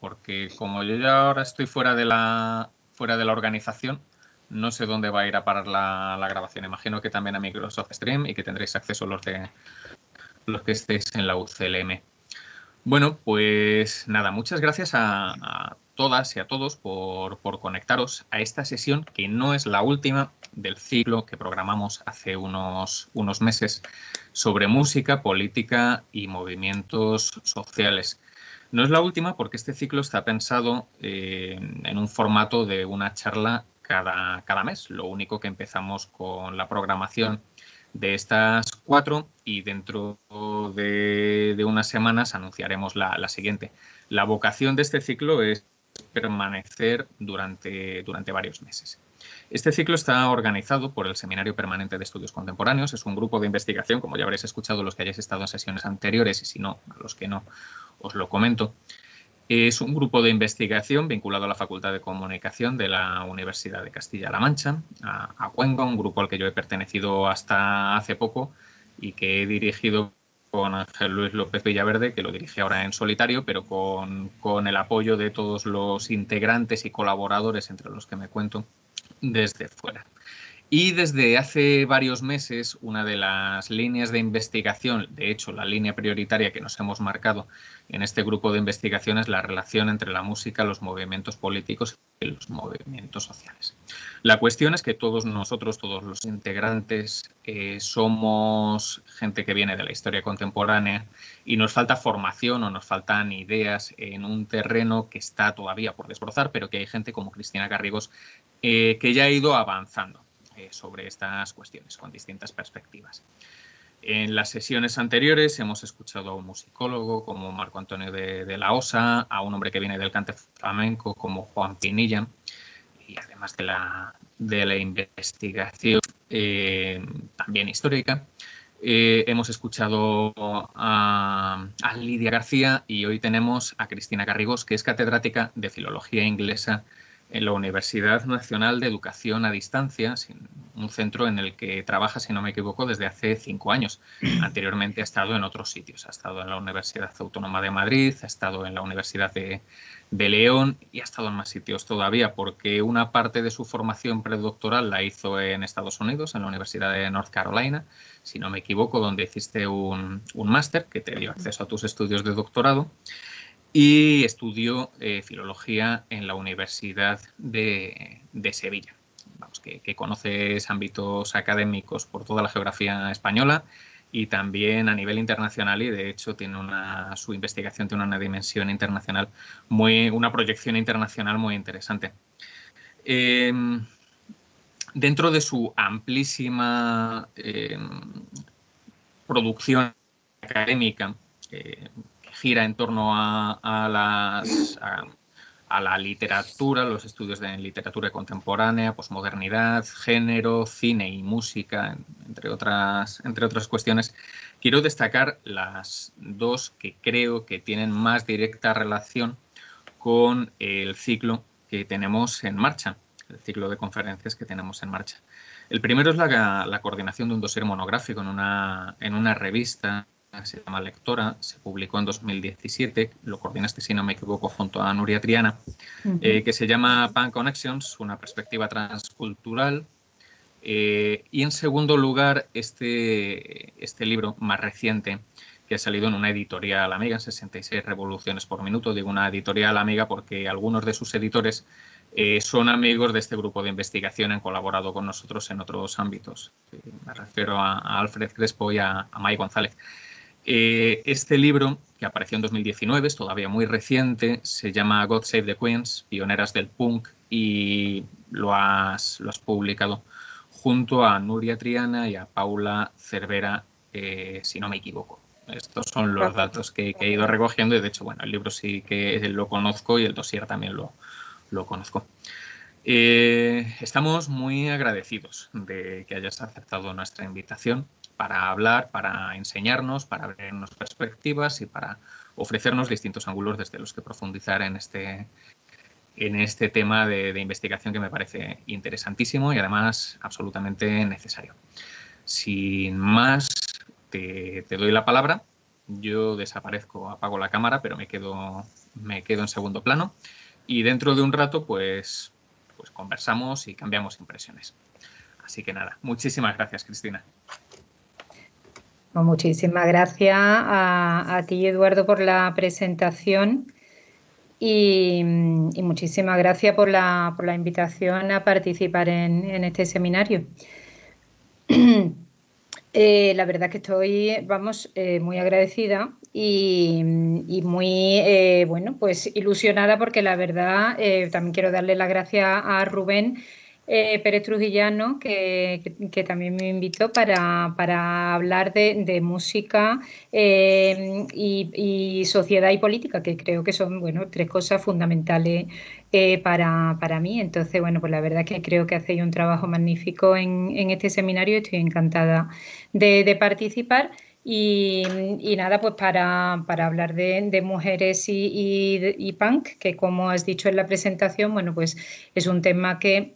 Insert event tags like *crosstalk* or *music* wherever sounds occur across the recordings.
porque como yo ya ahora estoy fuera de la, fuera de la organización, no sé dónde va a ir a parar la, grabación. Imagino que también a Microsoft Stream y que tendréis acceso los de los que estéis en la UCLM. Bueno, pues nada, muchas gracias a, todas y a todos por, por, conectaros a esta sesión que no es la última del ciclo que programamos hace unos, unos meses sobre música, política y movimientos sociales. No es la última porque este ciclo está pensado eh, en un formato de una charla cada, cada mes. Lo único que empezamos con la programación de estas cuatro y dentro de, unas semanas anunciaremos la, la, siguiente. La vocación de este ciclo es permanecer durante, durante varios meses. Este ciclo está organizado por el Seminario Permanente de Estudios Contemporáneos. Es un grupo de investigación, como ya habréis escuchado los que hayáis estado en sesiones anteriores y si no, los que no, os lo comento. Es un grupo de investigación vinculado a la Facultad de Comunicación de la Universidad de Castilla-La Mancha, a, Cuenca, un grupo al que yo he pertenecido hasta hace poco y que he dirigido con Ángel Luis López Villaverde, que lo dirige ahora en solitario, pero con, con el apoyo de todos los integrantes y colaboradores, entre los que me cuento, desde fuera. Y desde hace varios meses, una de las líneas de investigación, de hecho la línea prioritaria que nos hemos marcado en este grupo de investigación es la relación entre la música, los movimientos políticos y los movimientos sociales. La cuestión es que todos nosotros, todos los integrantes, eh, somos gente que viene de la historia contemporánea y nos falta formación o nos faltan ideas en un terreno que está todavía por desbrozar, pero que hay gente como Cristina Garrigos eh, que ya ha ido avanzando. Eh, sobre estas cuestiones con distintas perspectivas. En las sesiones anteriores hemos escuchado a un musicólogo como Marco Antonio de, la Osa, a un hombre que viene del cante flamenco como Juan Pinilla, y además de la, de la investigación eh, también histórica. Eh, hemos escuchado a, a, Lidia García y hoy tenemos a Cristina Garrigos, que es catedrática de Filología Inglesa en la Universidad Nacional de Educación a Distancia, un centro en el que trabaja, si no me equivoco, desde hace cinco años. *clears throat* Anteriormente ha estado en otros sitios, ha estado en la Universidad Autónoma de Madrid, ha estado en la Universidad de, León y ha estado en más sitios todavía, porque una parte de su formación predoctoral la hizo en Estados Unidos, en la Universidad de North Carolina, si no me equivoco, donde hiciste un, un máster que te dio acceso a tus estudios de doctorado y estudió eh, filología en la Universidad de, Sevilla. Vamos, que, conoce ámbitos académicos por toda la geografía española y también a nivel internacional y de hecho tiene una, su investigación tiene una dimensión internacional, muy, una proyección internacional muy interesante. Em, dentro de su amplísima em, producción académica, eh, gira en torno a, las, a, la literatura, los estudios de literatura contemporánea, posmodernidad, género, cine y música, entre otras, entre otras cuestiones. Quiero destacar las dos que creo que tienen más directa relación con el ciclo que tenemos en marcha, el ciclo de conferencias que tenemos en marcha. El primero es la, la coordinación de un dossier monográfico en una, en una revista se llama Lectora, se publicó en 2017, lo coordinaste si no me equivoco junto a Nuria Triana, eh, que se llama Pan Connections, una perspectiva transcultural. Eh, y en segundo lugar, este, este libro más reciente, que ha salido en una editorial amiga, 66 revoluciones por minuto, digo una editorial amiga porque algunos de sus editores eh, son amigos de este grupo de investigación, han colaborado con nosotros en otros ámbitos. me refiero a, Alfred Crespo y a, a May González. Eh, este libro, que apareció en 2019, es todavía muy reciente, se llama God Save the Queens, Pioneras del Punk, y lo has, lo has publicado junto a Nuria Triana y a Paula Cervera, eh, si no me equivoco. Estos son los datos que, he ido recogiendo y de hecho, bueno, el libro sí que lo conozco y el dossier también lo, lo conozco. Eh, estamos muy agradecidos de que hayas aceptado nuestra invitación para hablar, para enseñarnos, para abrirnos perspectivas y para ofrecernos distintos ángulos desde los que profundizar en este, en este tema de, investigación que me parece interesantísimo y además absolutamente necesario. Sin más, te, doy la palabra yo desaparezco, apago la cámara, pero me quedo, me quedo en segundo plano. Y dentro de un rato, pues, pues conversamos y cambiamos impresiones. Así que nada, muchísimas gracias, Cristina. Muchísimas gracias a, ti, Eduardo, por la presentación y, muchísimas gracias por la, invitación a participar en este seminario. *clears throat* Eh, la verdad que estoy, vamos, eh, muy agradecida y, muy, eh, bueno, pues ilusionada porque la verdad también quiero darle las gracias a Rubén eh, Pérez Trujillano, que, también me invitó para, hablar de, música eh, y, sociedad y política, que creo que son bueno, tres cosas fundamentales eh, para, mí. Entonces, bueno, pues la verdad es que creo que hacéis un trabajo magnífico en, este seminario y estoy encantada de, participar. Y, nada, pues para, hablar de, mujeres y, y, punk, que como has dicho en la presentación, bueno, pues es un tema que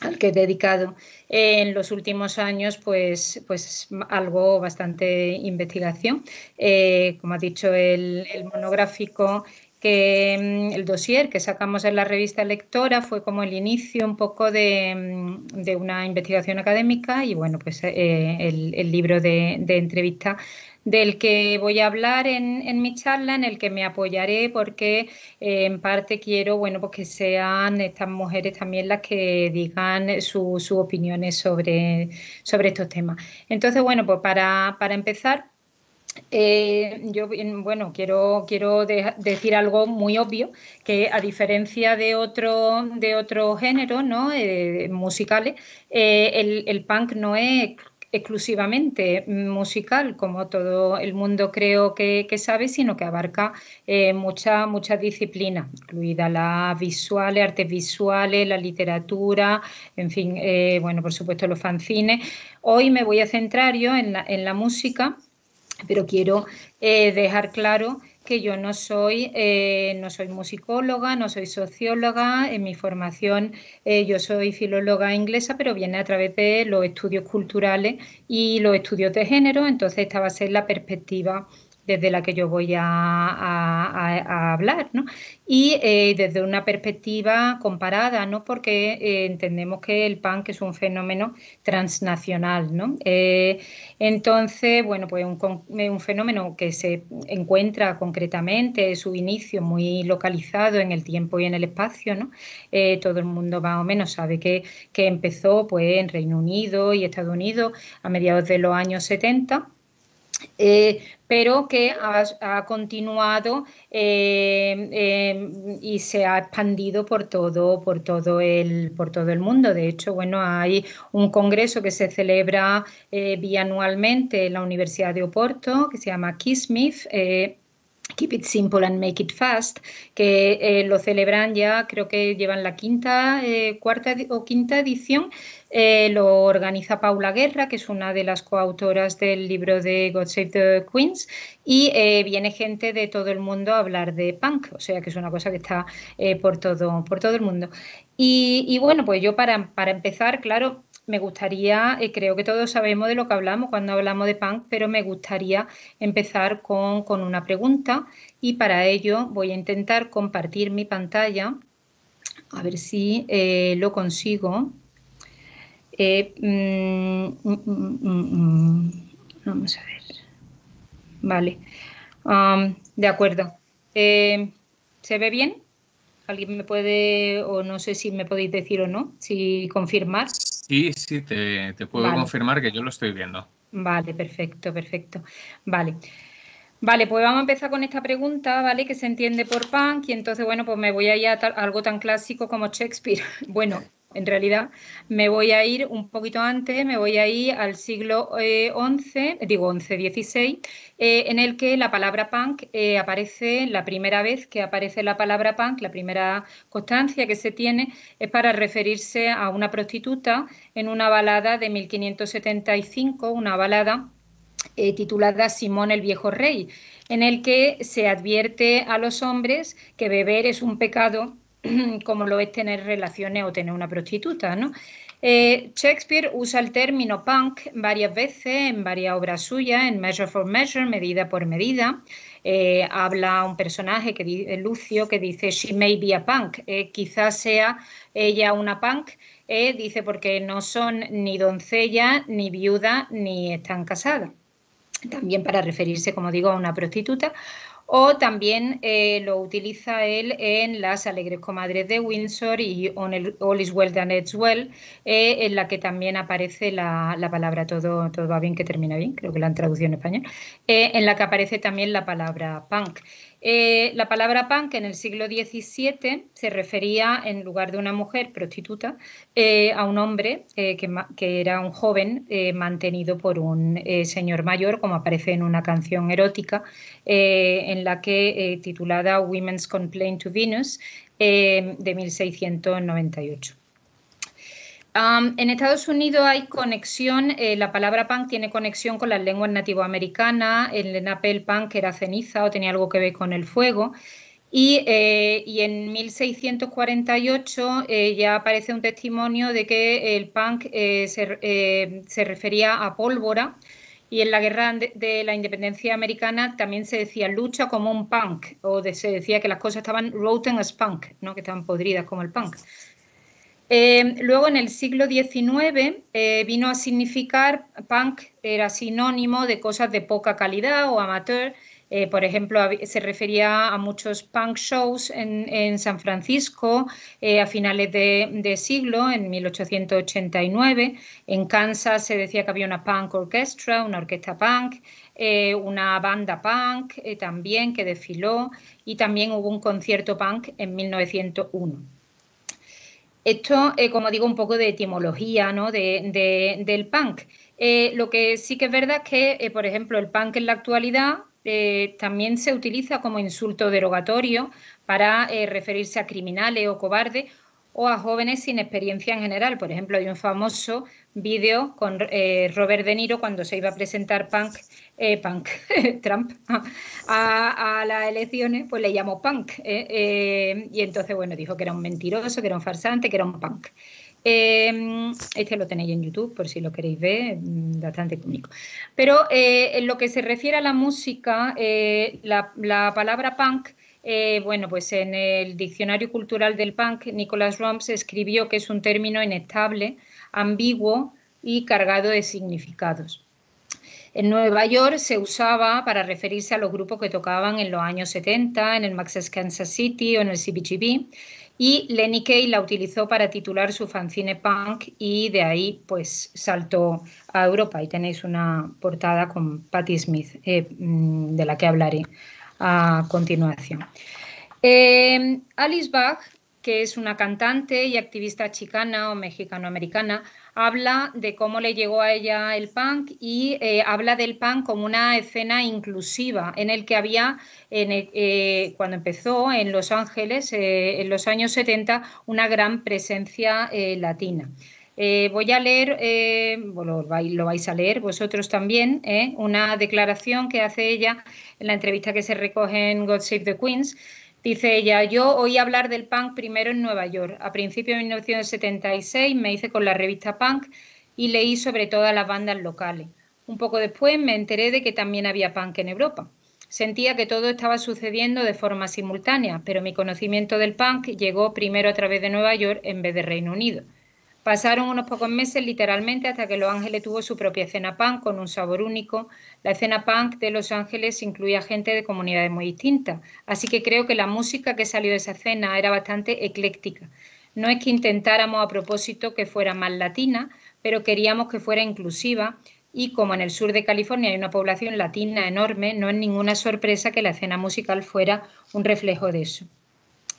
al que he dedicado en los últimos años pues, pues algo bastante investigación. Eh, como ha dicho el, monográfico, que mm, el dossier que sacamos en la revista Lectora fue como el inicio un poco de, mm, una investigación académica y bueno, pues eh, el, libro de, de entrevista del que voy a hablar en, mi charla, en el que me apoyaré porque eh, en parte quiero bueno, pues que sean estas mujeres también las que digan sus opiniones sobre, sobre estos temas. Entonces, bueno, pues para, empezar, eh, yo bueno quiero quiero decir algo muy obvio que a diferencia de otro de otro género no eh, musicales el, el, punk no es exclusivamente musical, como todo el mundo creo que, sabe, sino que abarca eh, muchas mucha disciplinas, incluida la visuales, artes visuales, la literatura, en fin, eh, bueno, por supuesto los fanzines. Hoy me voy a centrar yo en la, en la música, pero quiero eh, dejar claro que yo no soy, eh, no soy musicóloga, no soy socióloga, en mi formación eh, yo soy filóloga inglesa, pero viene a través de los estudios culturales y los estudios de género, entonces esta va a ser la perspectiva desde la que yo voy a, hablar, ¿no? Y eh, desde una perspectiva comparada, ¿no? Porque eh, entendemos que el punk es un fenómeno transnacional, ¿no? Eh, entonces, bueno, pues un, un fenómeno que se encuentra concretamente, su inicio muy localizado en el tiempo y en el espacio, todo el mundo más o menos sabe que, que empezó pues, en Reino Unido y Estados Unidos a mediados de los años 70 eh, pero que ha, continuado eh, eh, y se ha expandido por todo, por, todo el, por todo el mundo. De hecho, bueno, hay un congreso que se celebra bianualmente en la Universidad de Oporto, que se llama KISMIF, Keep It Simple and Make It Fast, que eh, lo celebran ya, creo que llevan la quinta, eh, cuarta o quinta edición. Eh, lo organiza Paula Guerra, que es una de las coautoras del libro de God Save the Queens, y viene gente de todo el mundo a hablar de punk, o sea que es una cosa que está por, todo, por todo el mundo. Y, bueno, pues yo para, para empezar, claro, me gustaría, eh, creo que todos sabemos de lo que hablamos cuando hablamos de punk, pero me gustaría empezar con, una pregunta y para ello voy a intentar compartir mi pantalla, a ver si eh, lo consigo. Eh, mm, mm, mm, vamos a ver. Vale. de acuerdo. ¿Se ve bien? ¿Alguien me puede, o no sé si me podéis decir o no, si confirmar? Sí, sí, te, puedo confirmar que yo lo estoy viendo. Vale, perfecto, perfecto. Vale. Vale, pues vamos a empezar con esta pregunta, ¿vale? Que se entiende por punk y entonces, bueno, pues me voy a ir a algo tan clásico como Shakespeare. *laughs* Bueno, en realidad me voy a ir un poquito antes, me voy a ir al siglo XI, eh, digo XI, XVI, eh, en el que la palabra punk eh, aparece, la primera vez que aparece la palabra punk, la primera constancia que se tiene es para referirse a una prostituta en una balada de 1575, una balada titulada Simón el Viejo Rey, en el que se advierte a los hombres que beber es un pecado *clears throat* como lo es tener relaciones o tener una prostituta, ¿no? Eh, Shakespeare usa el término punk varias veces en varias obras suyas, en Measure for Measure, medida por medida. Eh, habla un personaje, que Lucio, que dice, she may be a punk, eh, quizás sea ella una punk, dice porque no son ni doncella, ni viuda, ni están casadas. También para referirse, como digo, a una prostituta o también eh, lo utiliza él en Las Alegres Comadres de Windsor y All is Well Done It's Well, eh, en la que también aparece la, palabra todo, todo va bien que termina bien, creo que la han traducido en español, eh, en la que aparece también la palabra punk. Eh, la palabra punk en el siglo XVII se refería, en lugar de una mujer prostituta, eh, a un hombre eh, que, era un joven mantenido por un señor mayor, como aparece en una canción erótica, en la que titulada Women's Complaint to Venus, de 1698 en Estados Unidos hay conexión, eh, la palabra punk tiene conexión con las lenguas nativoamericanas, el Napel punk era ceniza o tenía algo que ver con el fuego. Y, eh, en 1648 eh, ya aparece un testimonio de que el punk se, refería a pólvora y en la guerra de, la independencia americana también se decía lucha como un punk o se decía que las cosas estaban rotten as punk, ¿no? que estaban podridas como el punk. Eh, luego en el siglo XIX eh, vino a significar punk, era sinónimo de cosas de poca calidad o amateur. Eh, por ejemplo, se refería a muchos punk shows en, San Francisco a finales de, siglo, en 1889. En Kansas se decía que había una punk orchestra, una orquesta punk, una banda punk también que desfiló y también hubo un concierto punk en 1901. Esto, eh, como digo, un poco de etimología ¿no? del punk. Eh, lo que sí que es verdad es que, eh, por ejemplo, el punk en la actualidad también se utiliza como insulto derogatorio para referirse a criminales o cobardes o a jóvenes sin experiencia en general. Por ejemplo, hay un famoso vídeo con eh, Robert De Niro cuando se iba a presentar Punk, eh, Punk *laughs* Trump a, las elecciones, pues le llamó Punk. Eh, y entonces, bueno, dijo que era un mentiroso, que era un farsante, que era un punk. este lo tenéis en YouTube por si lo queréis ver, mm, bastante cómico. Pero en lo que se refiere a la música, la, palabra punk, bueno, pues en el diccionario cultural del punk, Nicholas Roms escribió que es un término inestable ambiguo y cargado de significados. En Nueva York se usaba para referirse a los grupos que tocaban en los años 70 en el Max's Kansas City o en el CBGB y Lenny Kay la utilizó para titular su fanzine punk y de ahí pues saltó a Europa y tenéis una portada con Patti Smith eh, mm, de la que hablaré a continuación. Eh, Alice Bach que es una cantante y activista chicana o mexicanoamericana, habla de cómo le llegó a ella el punk y eh, habla del punk como una escena inclusiva en el que había, eh, cuando empezó en Los Ángeles, eh, en los años 70, una gran presencia latina. Voy a leer, lo, lo, vais a leer vosotros también, una declaración que hace ella en la entrevista que se recoge en God Save the Queens, Dice ella, yo oí hablar del punk primero en Nueva York. A principios de 1976 me hice con la revista Punk y leí sobre todas las bandas locales. Un poco después me enteré de que también había punk en Europa. Sentía que todo estaba sucediendo de forma simultánea, pero mi conocimiento del punk llegó primero a través de Nueva York en vez de Reino Unido. Pasaron unos pocos meses literalmente hasta que Los Ángeles tuvo su propia escena punk con un sabor único. La escena punk de Los Ángeles incluía gente de comunidades muy distintas, así que creo que la música que salió de esa escena era bastante ecléctica. No es que intentáramos a propósito que fuera más latina, pero queríamos que fuera inclusiva y como en el sur de California hay una población latina enorme, no es ninguna sorpresa que la escena musical fuera un reflejo de eso.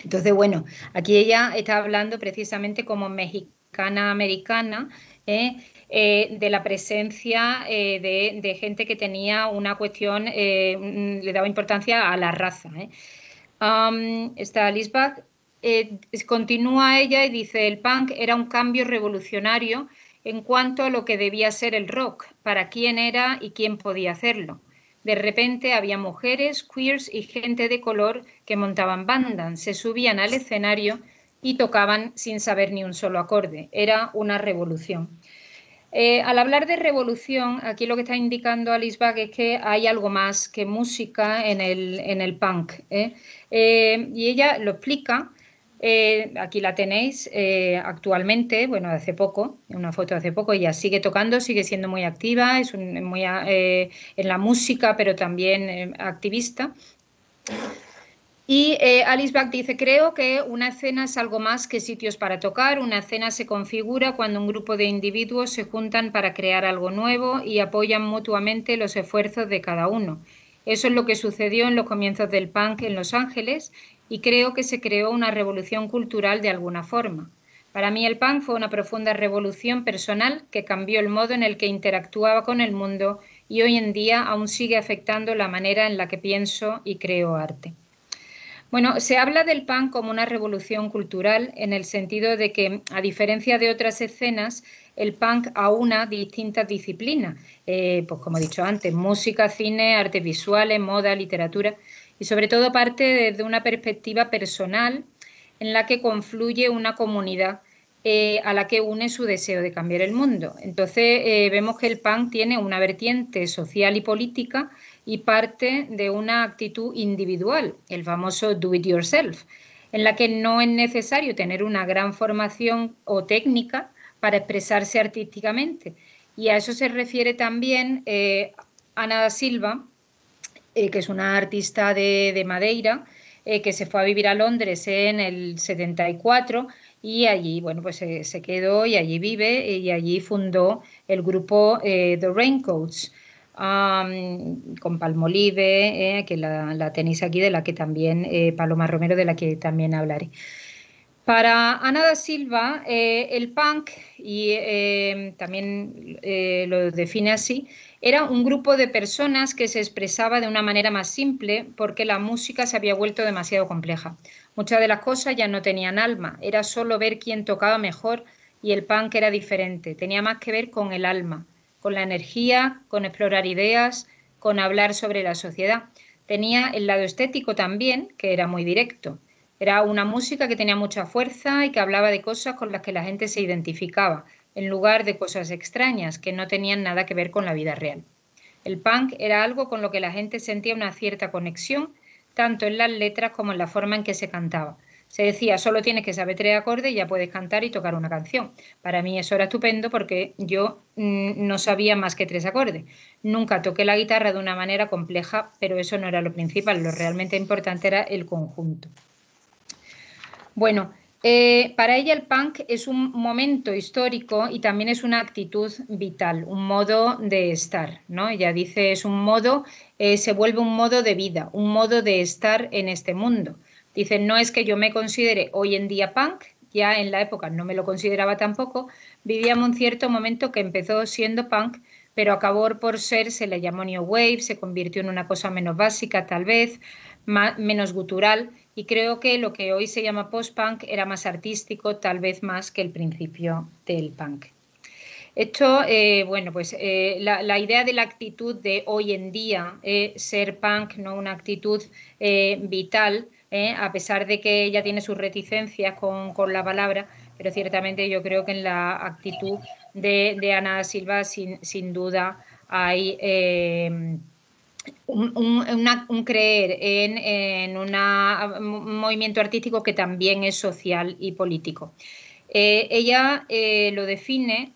Entonces, bueno, aquí ella está hablando precisamente como México americana ¿eh? Eh, de la presencia eh, de, gente que tenía una cuestión, le daba importancia a la raza. Um, está Lisbach, continúa ella y dice, el punk era un cambio revolucionario en cuanto a lo que debía ser el rock, para quién era y quién podía hacerlo. De repente había mujeres, queers y gente de color que montaban bandas, se subían al escenario y tocaban sin saber ni un solo acorde. Era una revolución. Eh, al hablar de revolución, aquí lo que está indicando Alice Bag es que hay algo más que música en el, punk. ¿eh? Eh, y ella lo explica. aquí la tenéis actualmente, bueno, hace poco, una foto de hace poco, ella sigue tocando, sigue siendo muy activa, es muy en la música, pero también activista. Y eh, Alice Back dice, creo que una escena es algo más que sitios para tocar, una escena se configura cuando un grupo de individuos se juntan para crear algo nuevo y apoyan mutuamente los esfuerzos de cada uno. Eso es lo que sucedió en los comienzos del punk en Los Ángeles y creo que se creó una revolución cultural de alguna forma. Para mí el punk fue una profunda revolución personal que cambió el modo en el que interactuaba con el mundo y hoy en día aún sigue afectando la manera en la que pienso y creo arte. Bueno, se habla del punk como una revolución cultural en el sentido de que, a diferencia de otras escenas, el punk aúna distintas disciplinas, eh, pues como he dicho antes, música, cine, artes visuales, moda, literatura, y sobre todo parte desde una perspectiva personal en la que confluye una comunidad eh, a la que une su deseo de cambiar el mundo. Entonces eh, vemos que el punk tiene una vertiente social y política y parte de una actitud individual, el famoso do it yourself, en la que no es necesario tener una gran formación o técnica para expresarse artísticamente. Y a eso se refiere también eh, Ana da Silva, que es una artista de, Madeira, que se fue a vivir a Londres en el 74 y allí, bueno, pues se, quedó y allí vive y allí fundó el grupo eh, The Raincoats. Con Palmolive, eh, que la, tenéis aquí, de la que también, eh, Paloma Romero, de la que también hablaré. Para Ana da Silva, el punk, y también lo define así, era un grupo de personas que se expresaba de una manera más simple porque la música se había vuelto demasiado compleja. Muchas de las cosas ya no tenían alma, era solo ver quién tocaba mejor y el punk era diferente, tenía más que ver con el alma, con la energía, con explorar ideas, con hablar sobre la sociedad. Tenía el lado estético también, que era muy directo. Era una música que tenía mucha fuerza y que hablaba de cosas con las que la gente se identificaba, en lugar de cosas extrañas que no tenían nada que ver con la vida real. El punk era algo con lo que la gente sentía una cierta conexión, tanto en las letras como en la forma en que se cantaba. Se decía, solo tienes que saber tres acordes y ya puedes cantar y tocar una canción. Para mí eso era estupendo porque yo mm, no sabía más que tres acordes. Nunca toqué la guitarra de una manera compleja, pero eso no era lo principal. Lo realmente importante era el conjunto. Bueno, eh, para ella el punk es un momento histórico y también es una actitud vital, un modo de estar, ¿no? Ella dice es un modo, eh, se vuelve un modo de vida, un modo de estar en este mundo. Dice, no es que yo me considere hoy en día punk, ya en la época no me lo consideraba tampoco, vivíamos un cierto momento que empezó siendo punk, pero acabó por ser, se le llamó New Wave, se convirtió en una cosa menos básica tal vez, menos gutural y creo que lo que hoy se llama post-punk era más artístico, tal vez más que el principio del punk. Esto, eh, bueno, pues eh, la, idea de la actitud de hoy en día, es ser punk, no una actitud eh, a pesar de que ella tiene sus reticencias con, la palabra, pero ciertamente yo creo que en la actitud de, Ana Silva, sin, sin duda, hay un, creer en, un movimiento artístico que también es social y político. Eh, ella eh, lo define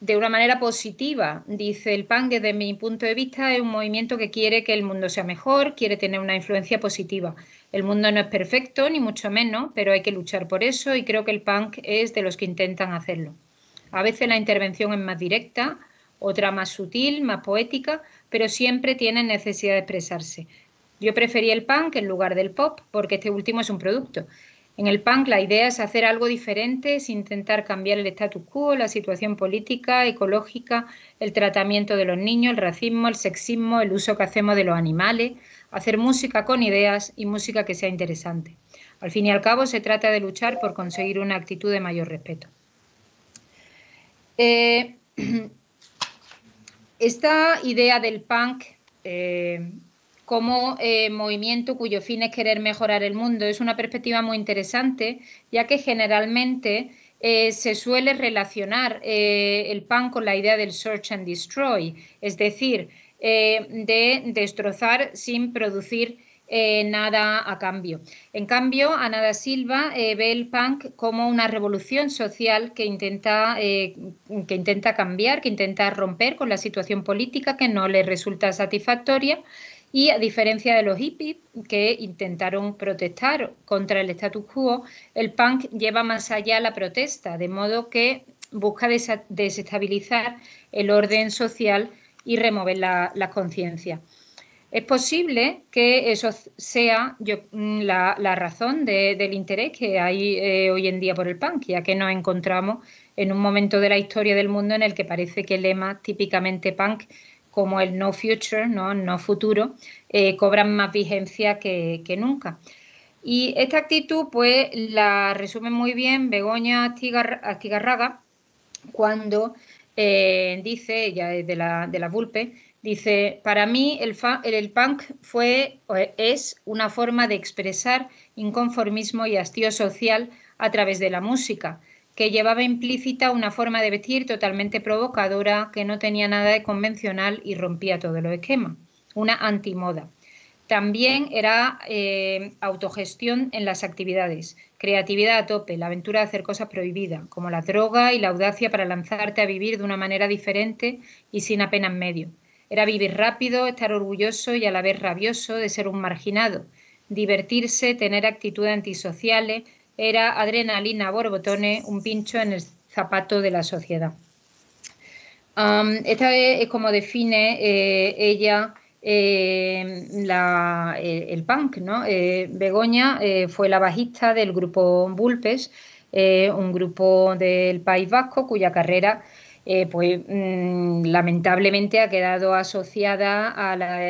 de una manera positiva. Dice, el PAN desde mi punto de vista es un movimiento que quiere que el mundo sea mejor, quiere tener una influencia positiva. El mundo no es perfecto, ni mucho menos, pero hay que luchar por eso y creo que el punk es de los que intentan hacerlo. A veces la intervención es más directa, otra más sutil, más poética, pero siempre tienen necesidad de expresarse. Yo preferí el punk en lugar del pop porque este último es un producto. En el punk la idea es hacer algo diferente, es intentar cambiar el status quo, la situación política, ecológica, el tratamiento de los niños, el racismo, el sexismo, el uso que hacemos de los animales, hacer música con ideas y música que sea interesante. Al fin y al cabo se trata de luchar por conseguir una actitud de mayor respeto. Eh, *clears throat* Esta idea del punk, eh, como eh, movimiento cuyo fin es querer mejorar el mundo. Es una perspectiva muy interesante, ya que generalmente se suele relacionar el PAN con la idea del search and destroy, es decir, de destrozar sin producir nada a cambio. En cambio, Anada Silva ve el punk como una revolución social que intenta, que intenta cambiar, que intenta romper con la situación política que no le resulta satisfactoria y a diferencia de los hippies que intentaron protestar contra el status quo, el punk lleva más allá la protesta, de modo que busca desestabilizar el orden social y remover la, conciencia. Es posible que eso sea mm, la, razón del interés que hay eh, hoy en día por el punk, ya que nos encontramos en un momento de la historia del mundo en el que parece que el lema típicamente punk como el no future, no, no futuro, eh, cobran más vigencia que, nunca. Y esta actitud, pues, la resume muy bien Begoña Astigarraga cuando eh, dice, ella es de la, de la Vulpe, dice, para mí el, el punk fue, es una forma de expresar inconformismo y hastío social a través de la música que llevaba implícita una forma de vestir totalmente provocadora, que no tenía nada de convencional y rompía todos los esquemas. Una antimoda. También era eh, autogestión en las actividades, creatividad a tope, la aventura de hacer cosas prohibidas, como la droga y la audacia para lanzarte a vivir de una manera diferente y sin apenas medio. Era vivir rápido, estar orgulloso y a la vez rabioso de ser un marginado, divertirse, tener actitudes antisociales, era adrenalina, borbotones, un pincho en el zapato de la sociedad. esta es como define eh, ella eh, eh, el punk. ¿no? Begoña fue la bajista del grupo Bulpes, un grupo del País Vasco cuya carrera pues mm, lamentablemente ha quedado asociada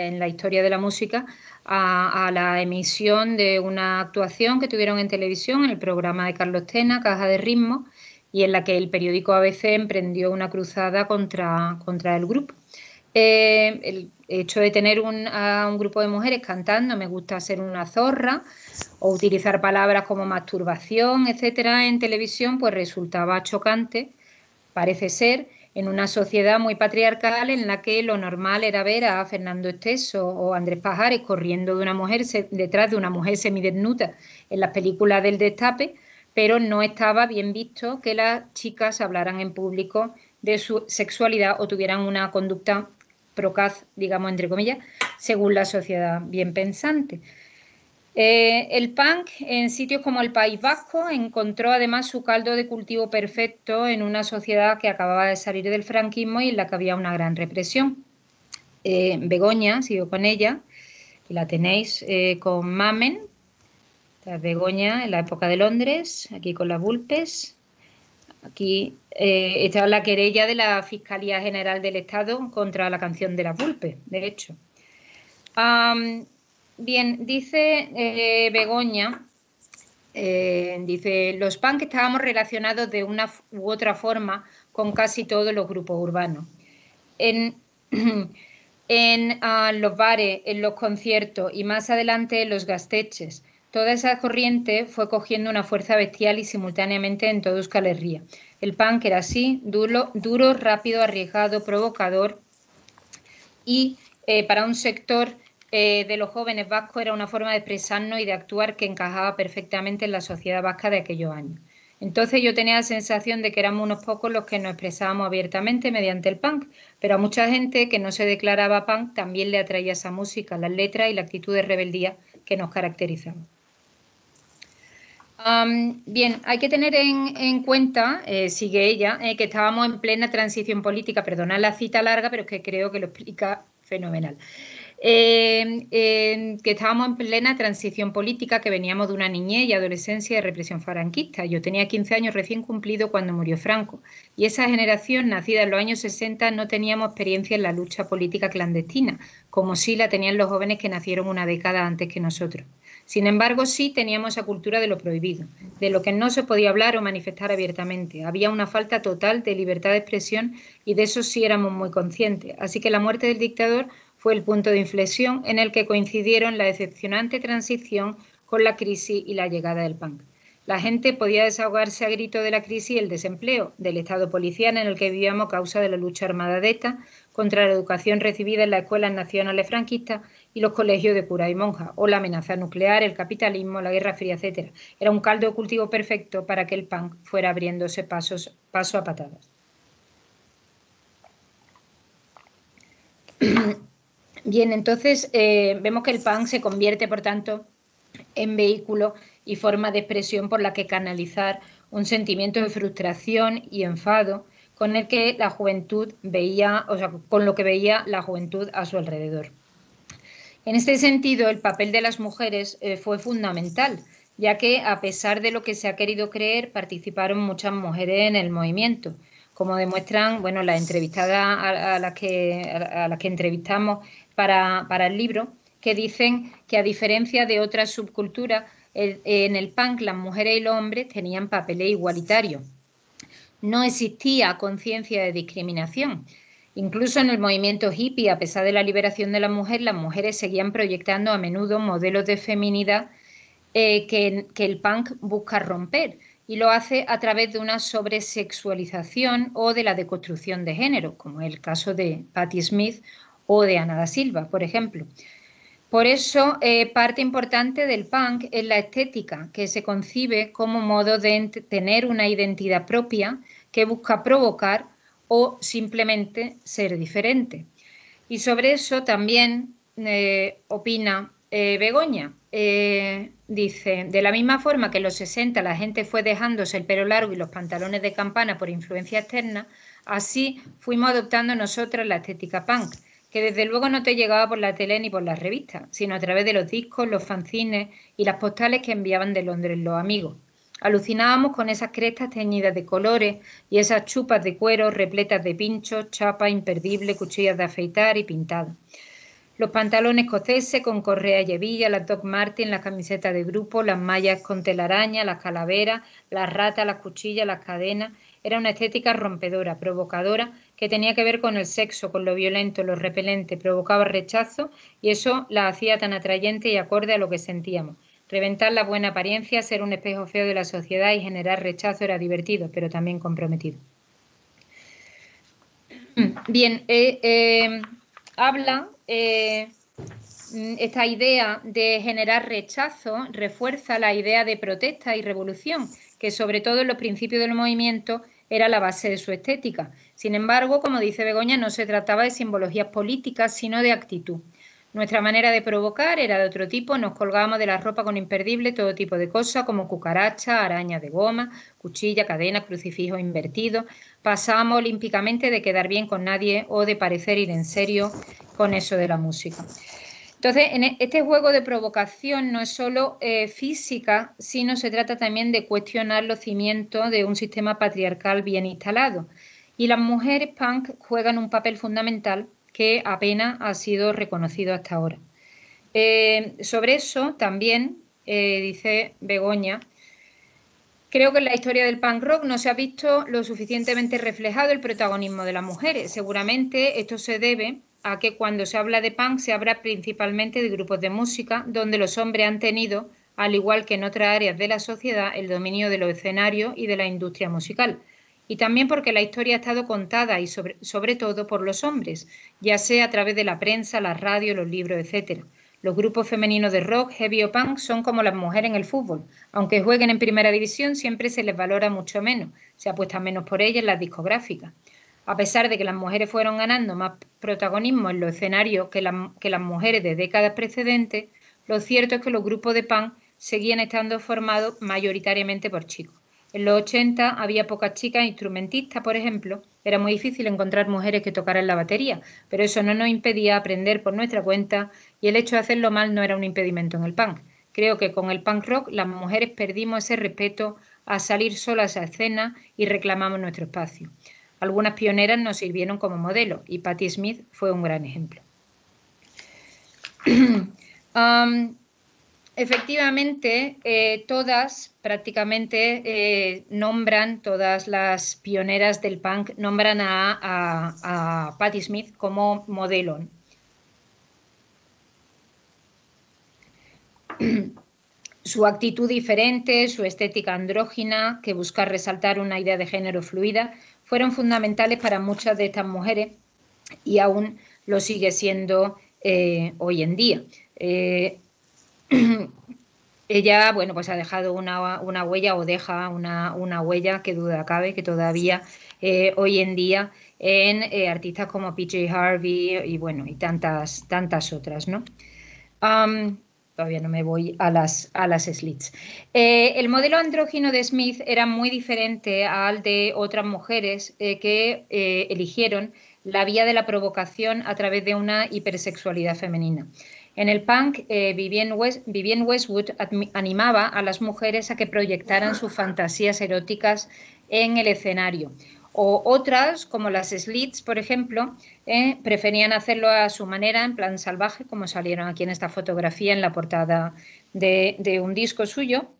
en la historia de la música a, la emisión de una actuación que tuvieron en televisión en el programa de Carlos Tena, Caja de Ritmo, y en la que el periódico ABC emprendió una cruzada contra, contra el grupo. Eh, el hecho de tener un, a un grupo de mujeres cantando, me gusta ser una zorra, o utilizar palabras como masturbación, etcétera, en televisión, pues resultaba chocante, parece ser, en una sociedad muy patriarcal en la que lo normal era ver a Fernando Esteso o Andrés Pajares corriendo de una mujer detrás de una mujer semidesnuda en las películas del destape, pero no estaba bien visto que las chicas hablaran en público de su sexualidad o tuvieran una conducta procaz, digamos entre comillas, según la sociedad bien pensante. Eh, el punk en sitios como el País Vasco encontró además su caldo de cultivo perfecto en una sociedad que acababa de salir del franquismo y en la que había una gran represión. Eh, Begoña, sigo con ella, la tenéis eh, con Mamen, Begoña en la época de Londres, aquí con las Bulpes. Aquí esta es la querella de la Fiscalía General del Estado contra la canción de las Bulpes, de hecho. Bien, dice eh, Begoña, eh, dice, los punk estábamos relacionados de una u otra forma con casi todos los grupos urbanos. En, *clears throat* en ah, los bares, en los conciertos y más adelante en los gasteches. Toda esa corriente fue cogiendo una fuerza bestial y simultáneamente en todo Euskal Herria. El punk era así, duro, rápido, arriesgado, provocador y eh, para un sector eh, de los jóvenes vascos era una forma de expresarnos y de actuar que encajaba perfectamente en la sociedad vasca de aquellos años. Entonces yo tenía la sensación de que éramos unos pocos los que nos expresábamos abiertamente mediante el punk, pero a mucha gente que no se declaraba punk también le atraía esa música, las letras y la actitud de rebeldía que nos caracterizaban. bien, hay que tener en, cuenta, eh, sigue ella, eh, que estábamos en plena transición política, perdonad la cita larga, pero es que creo que lo explica fenomenal. Eh, que estábamos en plena transición política, que veníamos de una niñez y adolescencia de represión franquista. Yo tenía 15 años recién cumplido cuando murió Franco. Y esa generación, nacida en los años 60, no teníamos experiencia en la lucha política clandestina, como sí la tenían los jóvenes que nacieron una década antes que nosotros. Sin embargo, sí teníamos esa cultura de lo prohibido, de lo que no se podía hablar o manifestar abiertamente. Había una falta total de libertad de expresión y de eso sí éramos muy conscientes. Así que la muerte del dictador fue el punto de inflexión en el que coincidieron la decepcionante transición con la crisis y la llegada del punk. La gente podía desahogarse a grito de la crisis y el desempleo, del estado policial en el que vivíamos causa de la lucha armada de ETA, contra la educación recibida en las escuelas nacionales franquistas y los colegios de cura y monja, o la amenaza nuclear, el capitalismo, la guerra fría, etc. Era un caldo de cultivo perfecto para que el punk fuera abriéndose pasos, paso a patadas. *clears throat* Bien, entonces eh, vemos que el punk se convierte, por tanto, en vehículo y forma de expresión por la que canalizar un sentimiento de frustración y enfado con el que la juventud veía, o sea, con lo que veía la juventud a su alrededor. En este sentido, el papel de las mujeres eh, fue fundamental, ya que a pesar de lo que se ha querido creer, participaron muchas mujeres en el movimiento, como demuestran bueno, las entrevistadas a, las que, a las que entrevistamos para, el libro, que dicen que a diferencia de otras subculturas, en el punk las mujeres y los hombres tenían papeles igualitarios. No existía conciencia de discriminación. Incluso en el movimiento hippie, a pesar de la liberación de la mujer, las mujeres seguían proyectando a menudo modelos de feminidad eh, que, el punk busca romper y lo hace a través de una sobresexualización o de la deconstrucción de género, como el caso de Patti Smith o de Ana da Silva, por ejemplo. Por eso, eh, parte importante del punk es la estética, que se concibe como modo de tener una identidad propia que busca provocar o simplemente ser diferente. Y sobre eso también eh, opina eh, Begoña. dice, de la misma forma que en los 60 la gente fue dejándose el pelo largo y los pantalones de campana por influencia externa, así fuimos adoptando nosotras la estética punk que desde luego no te llegaba por la tele ni por las revistas, sino a través de los discos, los fanzines y las postales que enviaban de Londres los amigos. Alucinábamos con esas crestas teñidas de colores y esas chupas de cuero repletas de pinchos, chapas imperdibles, cuchillas de afeitar y pintadas. Los pantalones escoceses con correa y hebilla, las Doc Martin, las camisetas de grupo, las mallas con telaraña, las calaveras, las ratas, las cuchillas, las cadenas. Era una estética rompedora, provocadora que tenía que ver con el sexo, con lo violento, lo repelente, provocaba rechazo y eso la hacía tan atrayente y acorde a lo que sentíamos. Reventar la buena apariencia, ser un espejo feo de la sociedad y generar rechazo era divertido, pero también comprometido. Bien, eh, eh, habla eh, esta idea de generar rechazo, refuerza la idea de protesta y revolución, que sobre todo en los principios del movimiento era la base de su estética. Sin embargo, como dice Begoña, no se trataba de simbologías políticas, sino de actitud. Nuestra manera de provocar era de otro tipo, nos colgábamos de la ropa con imperdible todo tipo de cosas como cucaracha, arañas de goma, cuchilla, cadena, crucifijo invertido. Pasábamos olímpicamente de quedar bien con nadie o de parecer ir en serio con eso de la música. Entonces, en e, este juego de provocación no es solo eh, física, sino se trata también de cuestionar los cimientos de un sistema patriarcal bien instalado. Y las mujeres punk juegan un papel fundamental que apenas ha sido reconocido hasta ahora. Eh, sobre eso también eh, dice Begoña, creo que en la historia del punk rock no se ha visto lo suficientemente reflejado el protagonismo de las mujeres. Seguramente esto se debe a que cuando se habla de punk se habla principalmente de grupos de música donde los hombres han tenido, al igual que en otras áreas de la sociedad, el dominio de los escenarios y de la industria musical. Y también porque la historia ha estado contada y sobre, todo por los hombres, ya sea a través de la prensa, la radio, los libros, etc. Los grupos femeninos de rock, heavy o punk son como las mujeres en el fútbol. Aunque jueguen en primera división, siempre se les valora mucho menos. Se apuesta menos por ellas en las discográficas a pesar de que las mujeres fueron ganando más protagonismo en los escenarios que, las mujeres de décadas precedentes, lo cierto es que los grupos de punk seguían estando formados mayoritariamente por chicos. En los 80 había pocas chicas instrumentistas, por ejemplo. Era muy difícil encontrar mujeres que tocaran la batería, pero eso no nos impedía aprender por nuestra cuenta y el hecho de hacerlo mal no era un impedimento en el punk. Creo que con el punk rock las mujeres perdimos ese respeto a salir solas a escena y reclamamos nuestro espacio. Algunas pioneras nos sirvieron como modelo y Patti Smith fue un gran ejemplo. *clears throat* Um, Efectivamente, eh, todas prácticamente eh, nombran, todas las pioneras del punk nombran a, a, Patti Smith como modelo. *clears throat* Su actitud diferente, su estética andrógina, que busca resaltar una idea de género fluida, fueron fundamentales para muchas de estas mujeres y aún lo sigue siendo eh, hoy en día. *clears throat* ella, bueno, pues ha dejado una, huella o deja una, huella que duda cabe que todavía eh, hoy en día en artistas como PJ Harvey y bueno, y tantas, tantas otras, ¿no? todavía no me voy a las, a las slits. el modelo andrógino de Smith era muy diferente al de otras mujeres que eligieron la vía de la provocación a través de una hipersexualidad femenina. En el punk, eh, Vivienne, Westwood animaba a las mujeres a que proyectaran sus fantasías eróticas en el escenario. O otras, como las slits, por ejemplo, eh, preferían hacerlo a su manera, en plan salvaje, como salieron aquí en esta fotografía en la portada de, un disco suyo.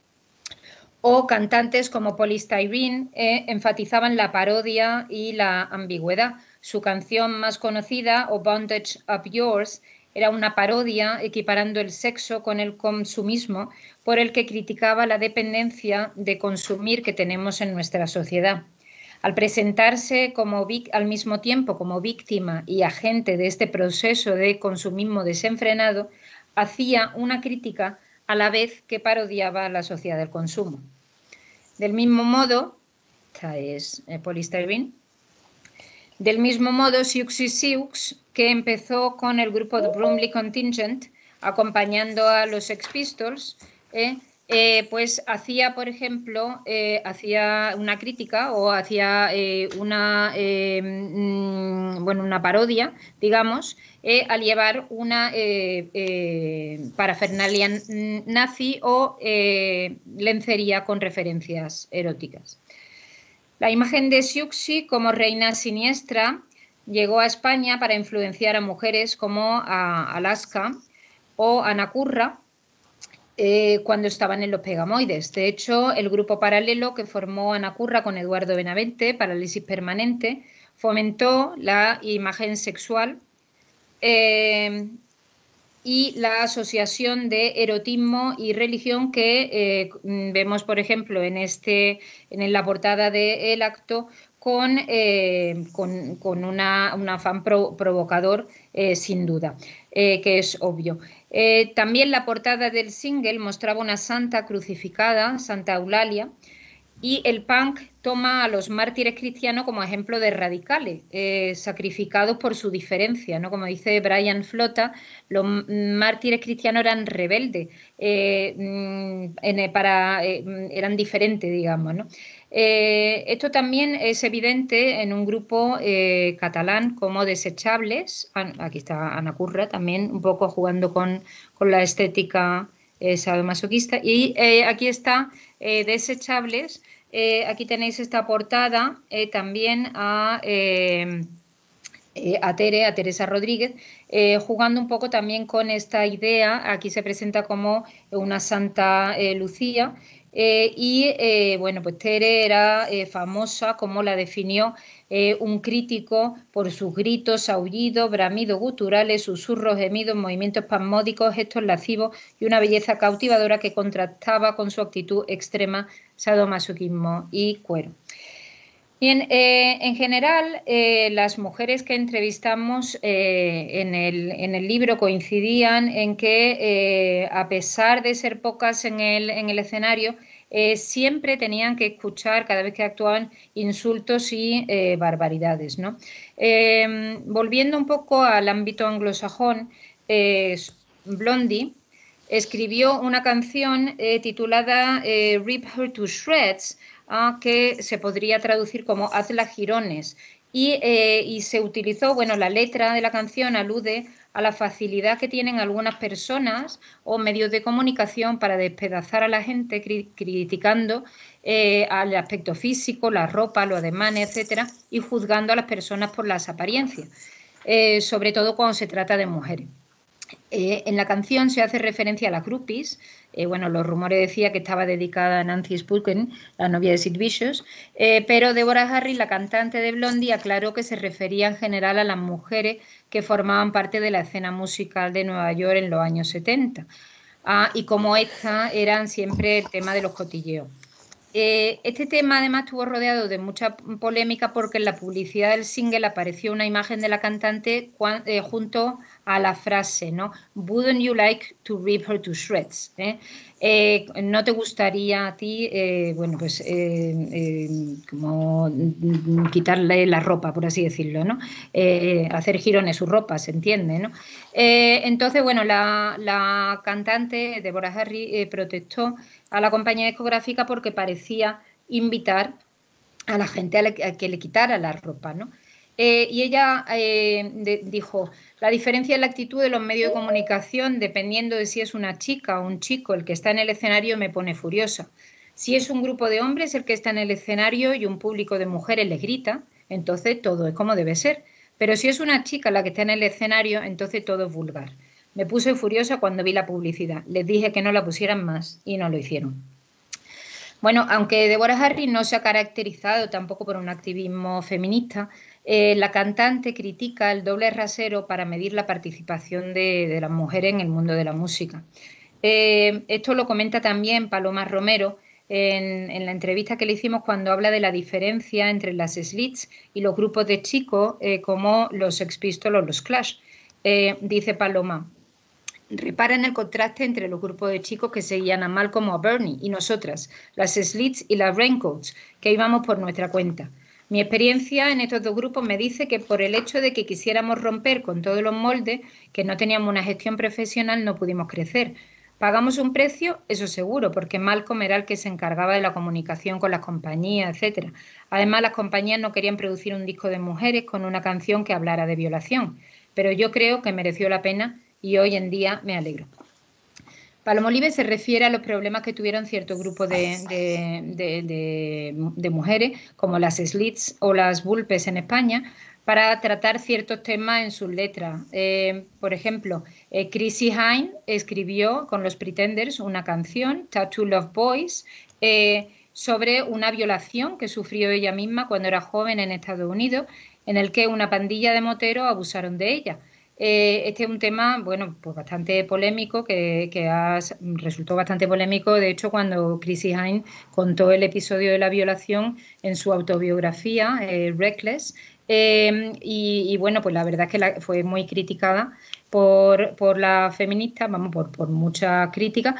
O cantantes como Polystyrene eh, enfatizaban la parodia y la ambigüedad, su canción más conocida, O Bondage Up Yours, era una parodia equiparando el sexo con el consumismo, por el que criticaba la dependencia de consumir que tenemos en nuestra sociedad. Al presentarse como al mismo tiempo como víctima y agente de este proceso de consumismo desenfrenado, hacía una crítica a la vez que parodiaba la sociedad del consumo. Del mismo modo, esta es eh, del mismo modo, Siouxsie Sioux, que empezó con el grupo The Bromley Contingent, acompañando a los Sex Pistols, eh, eh, pues hacía, por ejemplo, eh, hacía una crítica o hacía una, mm, bueno, una parodia, digamos, al llevar una parafernalia nazi o lencería con referencias eróticas. La imagen de Siuxi como reina siniestra llegó a España para influenciar a mujeres como a Alaska o a Nacurra eh, cuando estaban en los Pegamoides. De hecho, el grupo paralelo que formó Anacurra con Eduardo Benavente, Parálisis Permanente, fomentó la imagen sexual eh, y la asociación de erotismo y religión que eh, vemos, por ejemplo, en, este, en la portada del acto con, eh, con, una, un afán provocador, eh, sin duda, que es obvio. también la portada del single mostraba una santa crucificada, Santa Eulalia, y el punk toma a los mártires cristianos como ejemplo de radicales, eh, sacrificados por su diferencia. ¿no? Como dice Brian Flota, los mártires cristianos eran rebeldes, eh, mm, eh, eran diferentes, digamos. ¿no? esto también es evidente en un grupo catalán como Desechables. Aquí está Ana Curra también, un poco jugando con la estética sadomasoquista. Y aquí está Desechables eh, aquí tenéis esta portada eh, también a, eh, a, Tere, a Teresa Rodríguez, jugando un poco también con esta idea. Aquí se presenta como una Santa Lucía. y bueno, pues Tere era famosa, como la definió eh, un crítico por sus gritos, aullidos, bramidos guturales, susurros, gemidos, movimientos pasmódicos, gestos lascivos y una belleza cautivadora que contrastaba con su actitud extrema, sadomasoquismo y cuero. Bien, eh, en general, eh, las mujeres que entrevistamos en el, libro coincidían en que, a pesar de ser pocas en el escenario, eh, siempre tenían que escuchar cada vez que actuaban insultos y eh, barbaridades. Em, volviendo un poco al ámbito anglosajón, eh, Blondie escribió una canción titulada Rip Her to Shreds, ah, que se podría traducir como Hazla girones. Y, y, se utilizó, bueno, la letra de la canción alude a la facilidad que tienen algunas personas o medios de comunicación para despedazar a la gente criticando eh, al aspecto físico, la ropa, los ademanes, etcétera, y juzgando a las personas por las apariencias, eh, sobre todo cuando se trata de mujeres. Eh, en la canción se hace referencia a las groupies. Eh, bueno, los rumores decían que estaba dedicada a Nancy Spurgeon, la novia de Sid Vicious, eh, pero Deborah Harris, la cantante de Blondie, aclaró que se refería en general a las mujeres que formaban parte de la escena musical de Nueva York en los años 70. Ah, y como esta eran siempre el tema de los cotilleos. Eh, este tema además estuvo rodeado de mucha polémica porque en la publicidad del single apareció una imagen de la cantante eh, junto a la frase, ¿no? Wouldn't you like to rip her to shreds? ¿eh? ¿No te gustaría a ti, bueno, pues como quitarle la ropa, por así decirlo, ¿no? hacer girones su ropa, se entiende, ¿no? entonces, bueno, la, la cantante Deborah Harry protestó a la compañía discográfica porque parecía invitar a la gente a, que le quitara la ropa, ¿no? Eh, y ella eh, dijo, la diferencia en la actitud de los medios de comunicación, dependiendo de si es una chica o un chico el que está en el escenario, me pone furiosa. Si es un grupo de hombres el que está en el escenario y un público de mujeres les grita, entonces todo es como debe ser. Pero si es una chica la que está en el escenario, entonces todo es vulgar. Me puse furiosa cuando vi la publicidad. Les dije que no la pusieran más y no lo hicieron. Bueno, aunque Deborah Harry no se ha caracterizado tampoco por un activismo feminista, eh, la cantante critica el doble rasero para medir la participación de, las mujeres en el mundo de la música. Eh, esto lo comenta también Paloma Romero en, la entrevista que le hicimos cuando habla de la diferencia entre las slits y los grupos de chicos eh, como los Sex Pistols o los Clash. dice Paloma, Repara en el contraste entre los grupos de chicos que seguían a Malcolm o a Bernie y nosotras, las Slits y las Raincoats, que íbamos por nuestra cuenta. Mi experiencia en estos dos grupos me dice que por el hecho de que quisiéramos romper con todos los moldes, que no teníamos una gestión profesional, no pudimos crecer. Pagamos un precio, eso seguro, porque Malcolm era el que se encargaba de la comunicación con las compañías, etc. Además, las compañías no querían producir un disco de mujeres con una canción que hablara de violación, pero yo creo que mereció la pena y hoy en día me alegro. Palomolive se refiere a los problemas que tuvieron cierto grupo de, mujeres, como las slits o las bulpes en España, para tratar ciertos temas en sus letras. Eh, por ejemplo, eh, Chrissy Hine escribió con los Pretenders una canción, Tattoo Love Boys, eh, sobre una violación que sufrió ella misma cuando era joven en Estados Unidos, en el que una pandilla de moteros abusaron de ella. Eh, este es un tema, bueno, pues bastante polémico, que, resultó bastante polémico, de hecho, cuando Chrissy Hine contó el episodio de la violación en su autobiografía, eh, Reckless, eh, y, bueno, pues la verdad es que fue muy criticada por, por la feminista, vamos, por, por mucha crítica,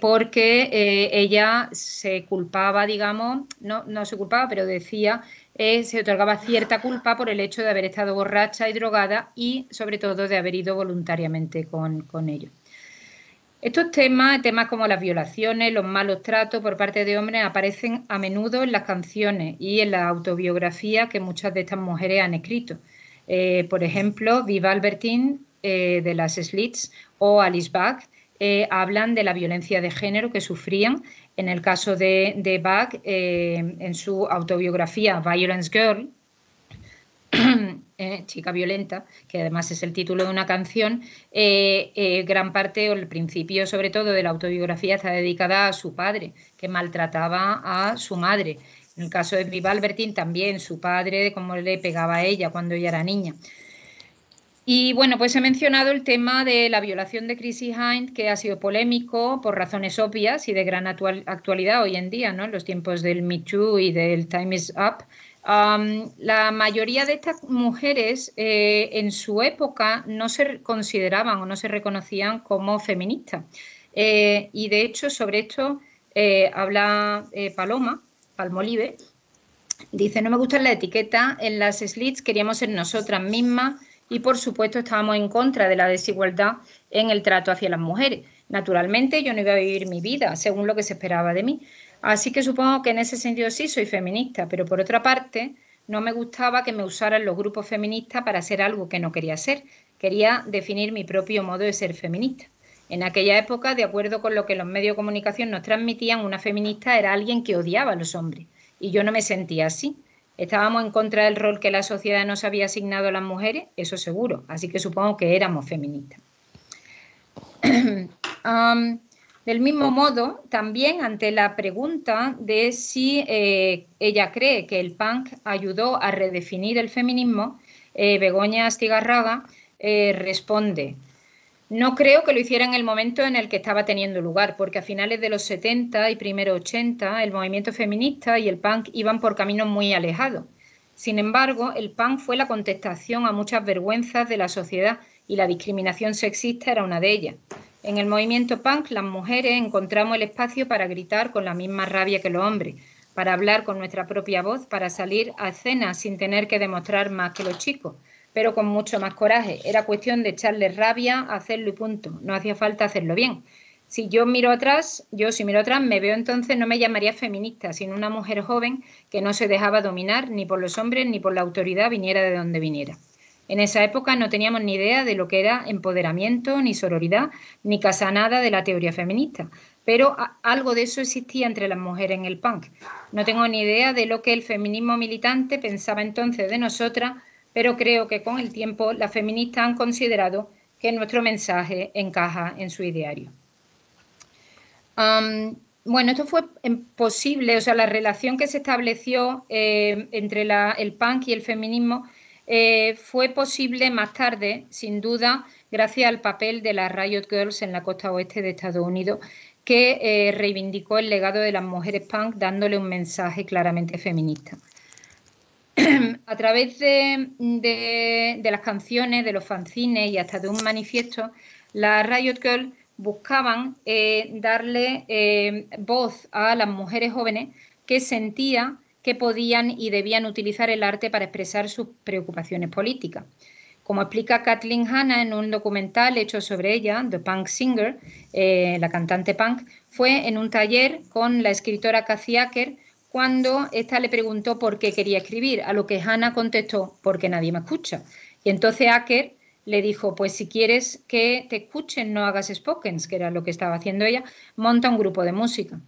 porque ella se culpaba, digamos, no se culpaba, pero decía eh, se otorgaba cierta culpa por el hecho de haber estado borracha y drogada y sobre todo de haber ido voluntariamente con, ellos. Estos temas, temas como las violaciones, los malos tratos por parte de hombres, aparecen a menudo en las canciones y en la autobiografía que muchas de estas mujeres han escrito. Eh, por ejemplo, Viva Albertine eh, de las Slits o Alice Bach hablan de la violencia de género que sufrían en el caso de, de Bach, eh, en su autobiografía Violence Girl, *clears throat* eh, Chica Violenta, que además es el título de una canción, eh, gran parte o el principio sobre todo de la autobiografía está dedicada a su padre, que maltrataba a su madre. En el caso de Viva Albertín también, su padre, cómo le pegaba a ella cuando ella era niña. Y bueno, pues he mencionado el tema de la violación de Chrissy Hind, que ha sido polémico por razones obvias y de gran actualidad hoy en día, ¿no? En los tiempos del Me Too y del Time is Up. la mayoría de estas mujeres eh, en su época no se consideraban o no se reconocían como feministas. Eh, y de hecho, sobre esto eh, habla Paloma, Palmolive. Dice, no me gusta la etiqueta, en las slits queríamos ser nosotras mismas y por supuesto estábamos en contra de la desigualdad en el trato hacia las mujeres. Naturalmente yo no iba a vivir mi vida según lo que se esperaba de mí. Así que supongo que en ese sentido sí soy feminista, pero por otra parte no me gustaba que me usaran los grupos feministas para hacer algo que no quería ser. Quería definir mi propio modo de ser feminista. En aquella época, de acuerdo con lo que los medios de comunicación nos transmitían, una feminista era alguien que odiaba a los hombres. Y yo no me sentía así. Estábamos en contra del rol que la sociedad nos había asignado a las mujeres, eso seguro, así que supongo que éramos feministas. *clears throat* del mismo modo, también ante la pregunta de si eh, ella cree que el punk ayudó a redefinir el feminismo, eh, Begoña Astigarraga eh, responde, No creo que lo hiciera en el momento en el que estaba teniendo lugar, porque a finales de los 70 y primero 80 el movimiento feminista y el punk iban por caminos muy alejados. Sin embargo, el punk fue la contestación a muchas vergüenzas de la sociedad y la discriminación sexista era una de ellas. En el movimiento punk, las mujeres encontramos el espacio para gritar con la misma rabia que los hombres, para hablar con nuestra propia voz, para salir a escena sin tener que demostrar más que los chicos, pero con mucho más coraje. Era cuestión de echarle rabia, hacerlo y punto. No hacía falta hacerlo bien. Si yo miro atrás, yo si miro atrás me veo entonces no me llamaría feminista, sino una mujer joven que no se dejaba dominar ni por los hombres ni por la autoridad viniera de donde viniera. En esa época no teníamos ni idea de lo que era empoderamiento, ni sororidad, ni nada de la teoría feminista, pero algo de eso existía entre las mujeres en el punk. No tengo ni idea de lo que el feminismo militante pensaba entonces de nosotras, pero creo que con el tiempo las feministas han considerado que nuestro mensaje encaja en su ideario. bueno, esto fue posible, o sea, la relación que se estableció eh, entre el punk y el feminismo eh, fue posible más tarde, sin duda, gracias al papel de las Riot Girls en la costa oeste de Estados Unidos, que eh, reivindicó el legado de las mujeres punk dándole un mensaje claramente feminista. *clears throat* A través de, las canciones, de los fanzines y hasta de un manifiesto, las Riot Girls buscaban eh, darle voz a las mujeres jóvenes que sentían que podían y debían utilizar el arte para expresar sus preocupaciones políticas. Como explica Kathleen Hanna en un documental hecho sobre ella, The Punk Singer, eh, la cantante punk, fue en un taller con la escritora Cathy Acker cuando ésta le preguntó por qué quería escribir, a lo que Hannah contestó, porque nadie me escucha. Y entonces Acker le dijo, pues si quieres que te escuchen, no hagas spokens, que era lo que estaba haciendo ella, monta un grupo de música.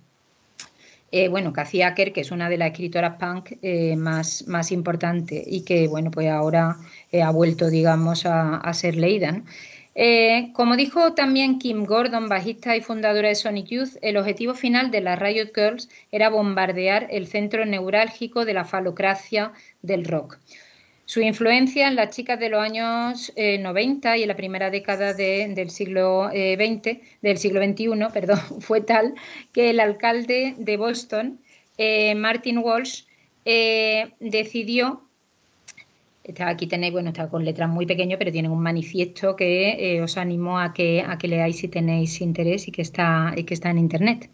Eh, bueno, Cathy Acker, que es una de las escritoras punk eh, más, más importantes y que, bueno, pues ahora eh, ha vuelto, digamos, a, ser leída. Como dijo también Kim Gordon, bajista y fundadora de Sonic Youth, el objetivo final de las Riot Girls era bombardear el centro neurálgico de la falocracia del rock. Su influencia en las chicas de los años 90 eh, y en la primera década del siglo eh, del siglo XXI, *laughs* perdón, fue tal que el alcalde de Boston, eh, Martin Walsh, decidió aquí tenéis, bueno, está con letras muy pequeñas, pero tienen un manifiesto que os animo a que, a que leáis si tenéis interés y que está, y que está en internet.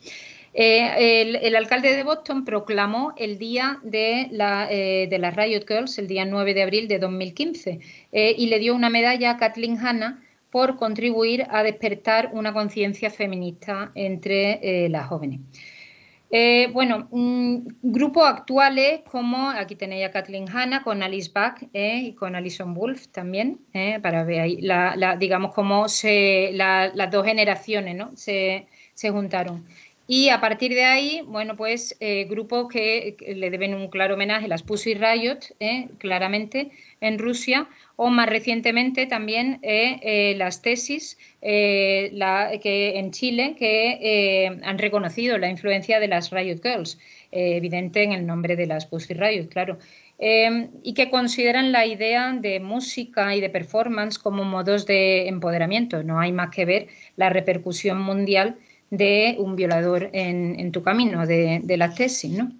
Eh, el, alcalde de Boston proclamó el día de, la, eh, de las Riot Girls, el día 9 de abril de 2015, eh, y le dio una medalla a Kathleen Hanna por contribuir a despertar una conciencia feminista entre las jóvenes. Bueno, grupos actuales como aquí tenéis a Kathleen Hanna con Alice Back y con Alison Wolf también, para ver ahí, digamos, cómo las dos generaciones ¿no? se, se juntaron. Y a partir de ahí, bueno, pues eh, grupos que, le deben un claro homenaje, las Pussy Riot, eh, claramente, en Rusia, o más recientemente también eh, las tesis la, que en Chile, que han reconocido la influencia de las Riot Girls, evidente en el nombre de las Pussy Riot, claro. y que consideran la idea de música y de performance como modos de empoderamiento. No hay más que ver la repercusión mundial de un violador en, tu camino, de, la tesis, ¿no?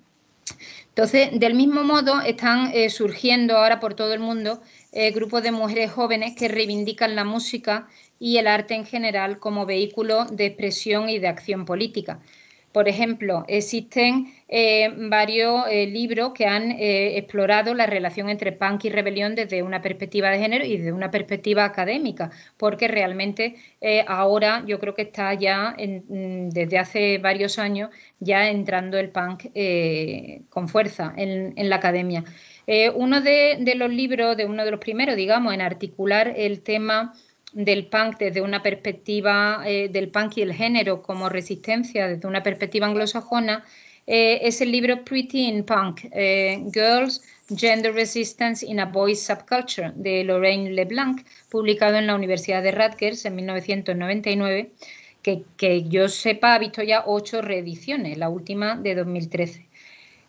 Entonces, del mismo modo, están eh, surgiendo ahora por todo el mundo eh, grupos de mujeres jóvenes que reivindican la música y el arte en general como vehículo de expresión y de acción política. Por ejemplo, existen eh, varios eh, libros que han eh, explorado la relación entre punk y rebelión desde una perspectiva de género y desde una perspectiva académica, porque realmente ahora yo creo que está ya mm, desde hace varios años ya entrando el punk con fuerza en, la academia. uno de, los libros, de uno de los primeros, digamos, en articular el tema del punk desde una perspectiva eh, del punk y el género como resistencia desde una perspectiva anglosajona eh, es el libro Pretty in Punk, eh, Girls, Gender Resistance in a Boys Subculture de Lorraine LeBlanc, publicado en la Universidad de Rutgers en 1999, que, que yo sepa ha visto ya ocho reediciones, la última de 2013.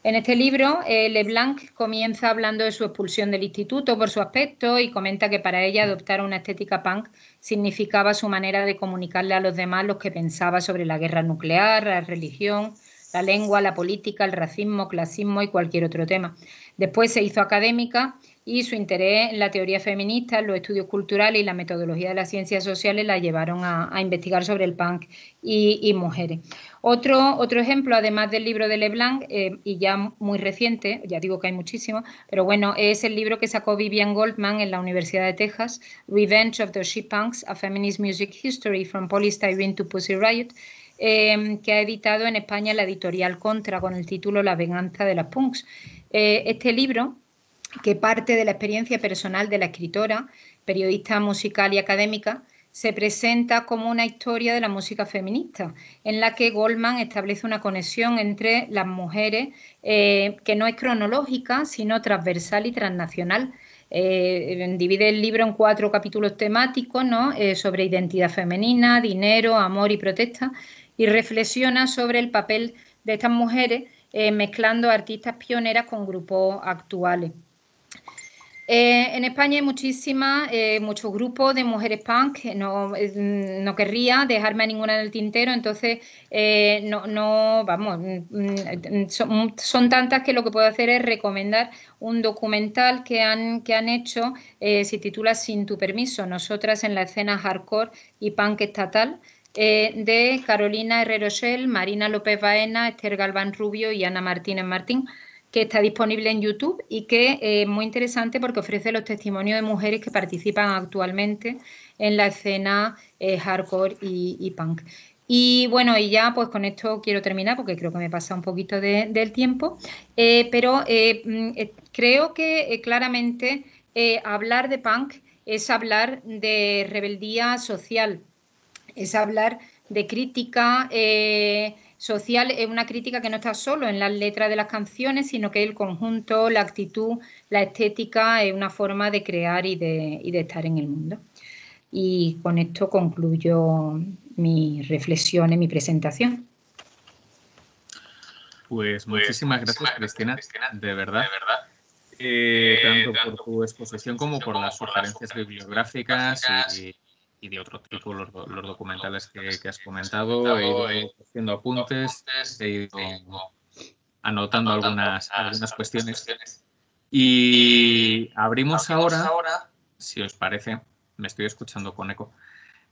En este libro, eh, Leblanc comienza hablando de su expulsión del instituto por su aspecto y comenta que para ella adoptar una estética punk significaba su manera de comunicarle a los demás lo que pensaba sobre la guerra nuclear, la religión, la lengua, la política, el racismo, clasismo y cualquier otro tema. Después se hizo académica y su interés en la teoría feminista, los estudios culturales y la metodología de las ciencias sociales la llevaron a, investigar sobre el punk y, mujeres. Otro, otro, ejemplo, además del libro de Leblanc, eh, y ya muy reciente, ya digo que hay muchísimos, pero bueno, es el libro que sacó Vivian Goldman en la Universidad de Texas, Revenge of the She Punks, A Feminist Music History from Polystyrene to Pussy Riot, eh, que ha editado en España la editorial Contra con el título La venganza de las punks. Eh, este libro que parte de la experiencia personal de la escritora, periodista musical y académica, se presenta como una historia de la música feminista, en la que Goldman establece una conexión entre las mujeres eh, que no es cronológica, sino transversal y transnacional. Eh, divide el libro en cuatro capítulos temáticos ¿no? Eh, sobre identidad femenina, dinero, amor y protesta, y reflexiona sobre el papel de estas mujeres mezclando artistas pioneras con grupos actuales. Eh, en España hay muchísimas, eh, muchos grupos de mujeres punk. No, no querría dejarme a ninguna en el tintero, entonces eh, no, no, vamos, mm, son, son, tantas que lo que puedo hacer es recomendar un documental que han, que han hecho, se titula Sin tu permiso, nosotras en la escena hardcore y punk estatal. de Carolina Herrero Shell, Marina López Baena, Esther Galván Rubio y Ana Martínez Martín que está disponible en YouTube y que es muy interesante porque ofrece los testimonios de mujeres que participan actualmente en la escena eh, hardcore y, punk. Y bueno, y ya pues con esto quiero terminar porque creo que me pasa un poquito del tiempo, eh, pero eh, mm, creo que claramente hablar de punk es hablar de rebeldía social, es hablar de crítica social es una crítica que no está solo en las letras de las canciones, sino que el conjunto, la actitud, la estética es una forma de crear y de, estar en el mundo. Y con esto concluyo mi reflexión en mi presentación. Pues, pues muchísimas gracias, Cristina, de verdad. Eh, tanto por tu exposición como por las sugerencias bibliográficas y, y de otro tipo los, los documentales que, has comentado. He ido haciendo apuntes, he ido anotando algunas, algunas cuestiones. Y abrimos ahora, si os parece, me estoy escuchando con eco,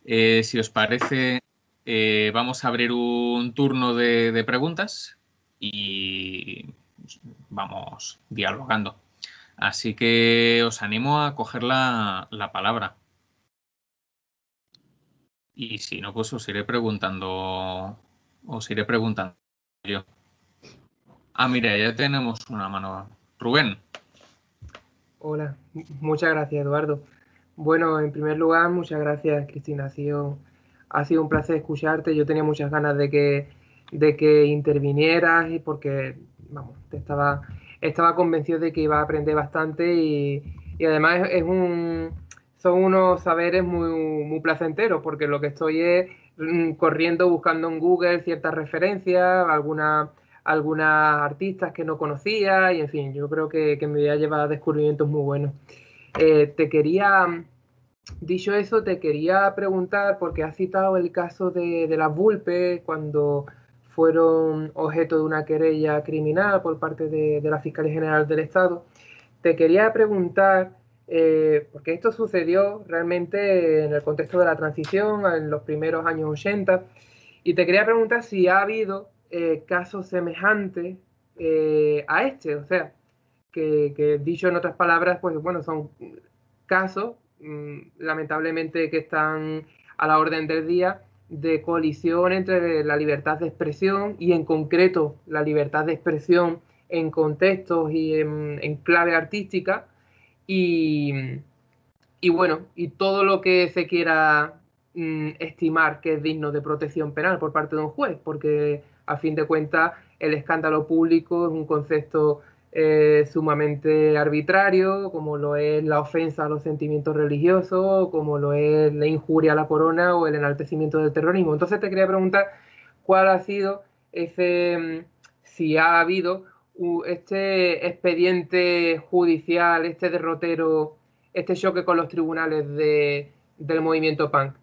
eh, si os parece, eh, vamos a abrir un turno de, de preguntas y vamos dialogando. Así que os animo a coger la, la palabra. Y si no, pues os iré preguntando, os iré preguntando yo. Ah, mira, ya tenemos una mano. Rubén. Hola, muchas gracias, Eduardo. Bueno, en primer lugar, muchas gracias, Cristina. Ha sido, ha sido un placer escucharte. Yo tenía muchas ganas de que, de que intervinieras y porque, vamos, estaba, estaba convencido de que iba a aprender bastante y, y además es un, son unos saberes muy, muy placenteros, porque lo que estoy es mm, corriendo buscando en Google ciertas referencias, algunas algunas artistas que no conocía, y en fin, yo creo que, me voy a llevar a descubrimientos muy buenos. Eh, te quería, dicho eso, te quería preguntar, porque has citado el caso de, de las Vulpes, cuando fueron objeto de una querella criminal por parte de, de la Fiscalía General del Estado. Te quería preguntar eh, porque esto sucedió realmente en el contexto de la transición, en los primeros años 80, y te quería preguntar si ha habido eh, casos semejantes eh, a este, o sea, que, dicho en otras palabras, pues bueno, son casos, mm, lamentablemente, que están a la orden del día de colisión entre la libertad de expresión y en concreto la libertad de expresión en contextos y en clave artística y, bueno, y todo lo que se quiera mm, estimar que es digno de protección penal por parte de un juez, porque a fin de cuentas el escándalo público es un concepto eh, sumamente arbitrario, como lo es la ofensa a los sentimientos religiosos, como lo es la injuria a la corona o el enaltecimiento del terrorismo. Entonces te quería preguntar cuál ha sido ese, mm, si ha habido este expediente judicial, este derrotero, este choque con los tribunales del movimiento punk?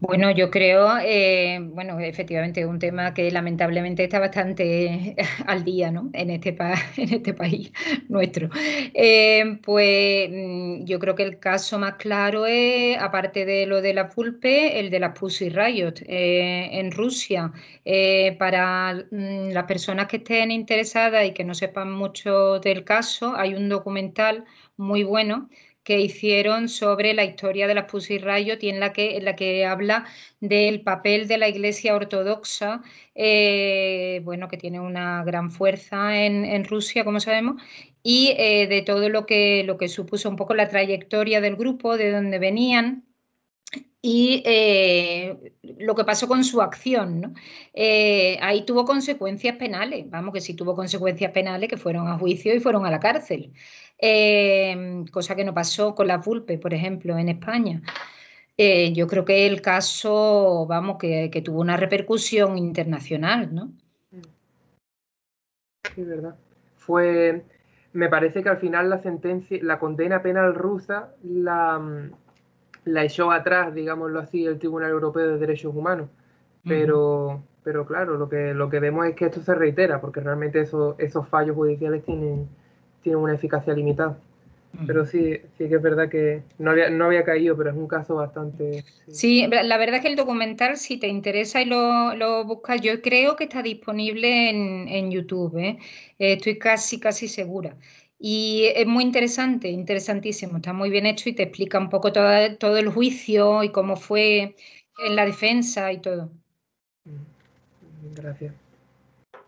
Bueno, yo creo, eh, bueno, efectivamente, un tema que lamentablemente está bastante *laughs* al día, ¿no? En este, *laughs* en este país *laughs* nuestro. Eh, pues mm, yo creo que el caso más claro es, aparte de lo de la Pulpe, el de la Pussy Riot eh, en Rusia. para mm, las personas que estén interesadas y que no sepan mucho del caso, hay un documental muy bueno que hicieron sobre la historia de las Pussy y en la que, en la que habla del papel de la Iglesia Ortodoxa, eh, bueno, que tiene una gran fuerza en, Rusia, como sabemos, y eh, de todo lo que, lo que supuso un poco la trayectoria del grupo, de dónde venían, y eh, lo que pasó con su acción. ahí tuvo consecuencias penales, vamos, que sí tuvo consecuencias penales que fueron a juicio y fueron a la cárcel. Em, cosa que no pasó con la Vulpe, por ejemplo, en España. Eh, yo creo que el caso, vamos, que, tuvo una repercusión internacional, ¿no? Sí, verdad. Fue, me parece que al final la sentencia, la condena penal rusa la, la echó atrás, digámoslo así, el Tribunal Europeo de Derechos Humanos. Pero, pero claro, lo que, lo que vemos es que esto se reitera, porque realmente esos, esos fallos judiciales tienen, tiene una eficacia limitada. Pero sí, sí que es verdad que no había, no había caído, pero es un caso bastante... Sí. la verdad es que el documental, si te interesa y lo, lo buscas, yo creo que está disponible en, YouTube, ¿eh? Eh, estoy casi, casi segura. Y es muy interesante, interesantísimo, está muy bien hecho y te explica un poco todo, todo el juicio y cómo fue en la defensa y todo. Gracias.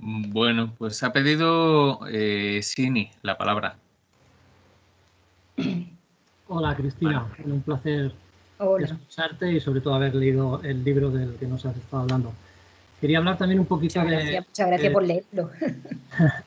Bueno, pues ha pedido eh, Sini la palabra. Hola Cristina, un placer escucharte y sobre todo haber leído el libro del que nos has estado hablando. Quería hablar también un poquito de... Muchas gracias por leerlo.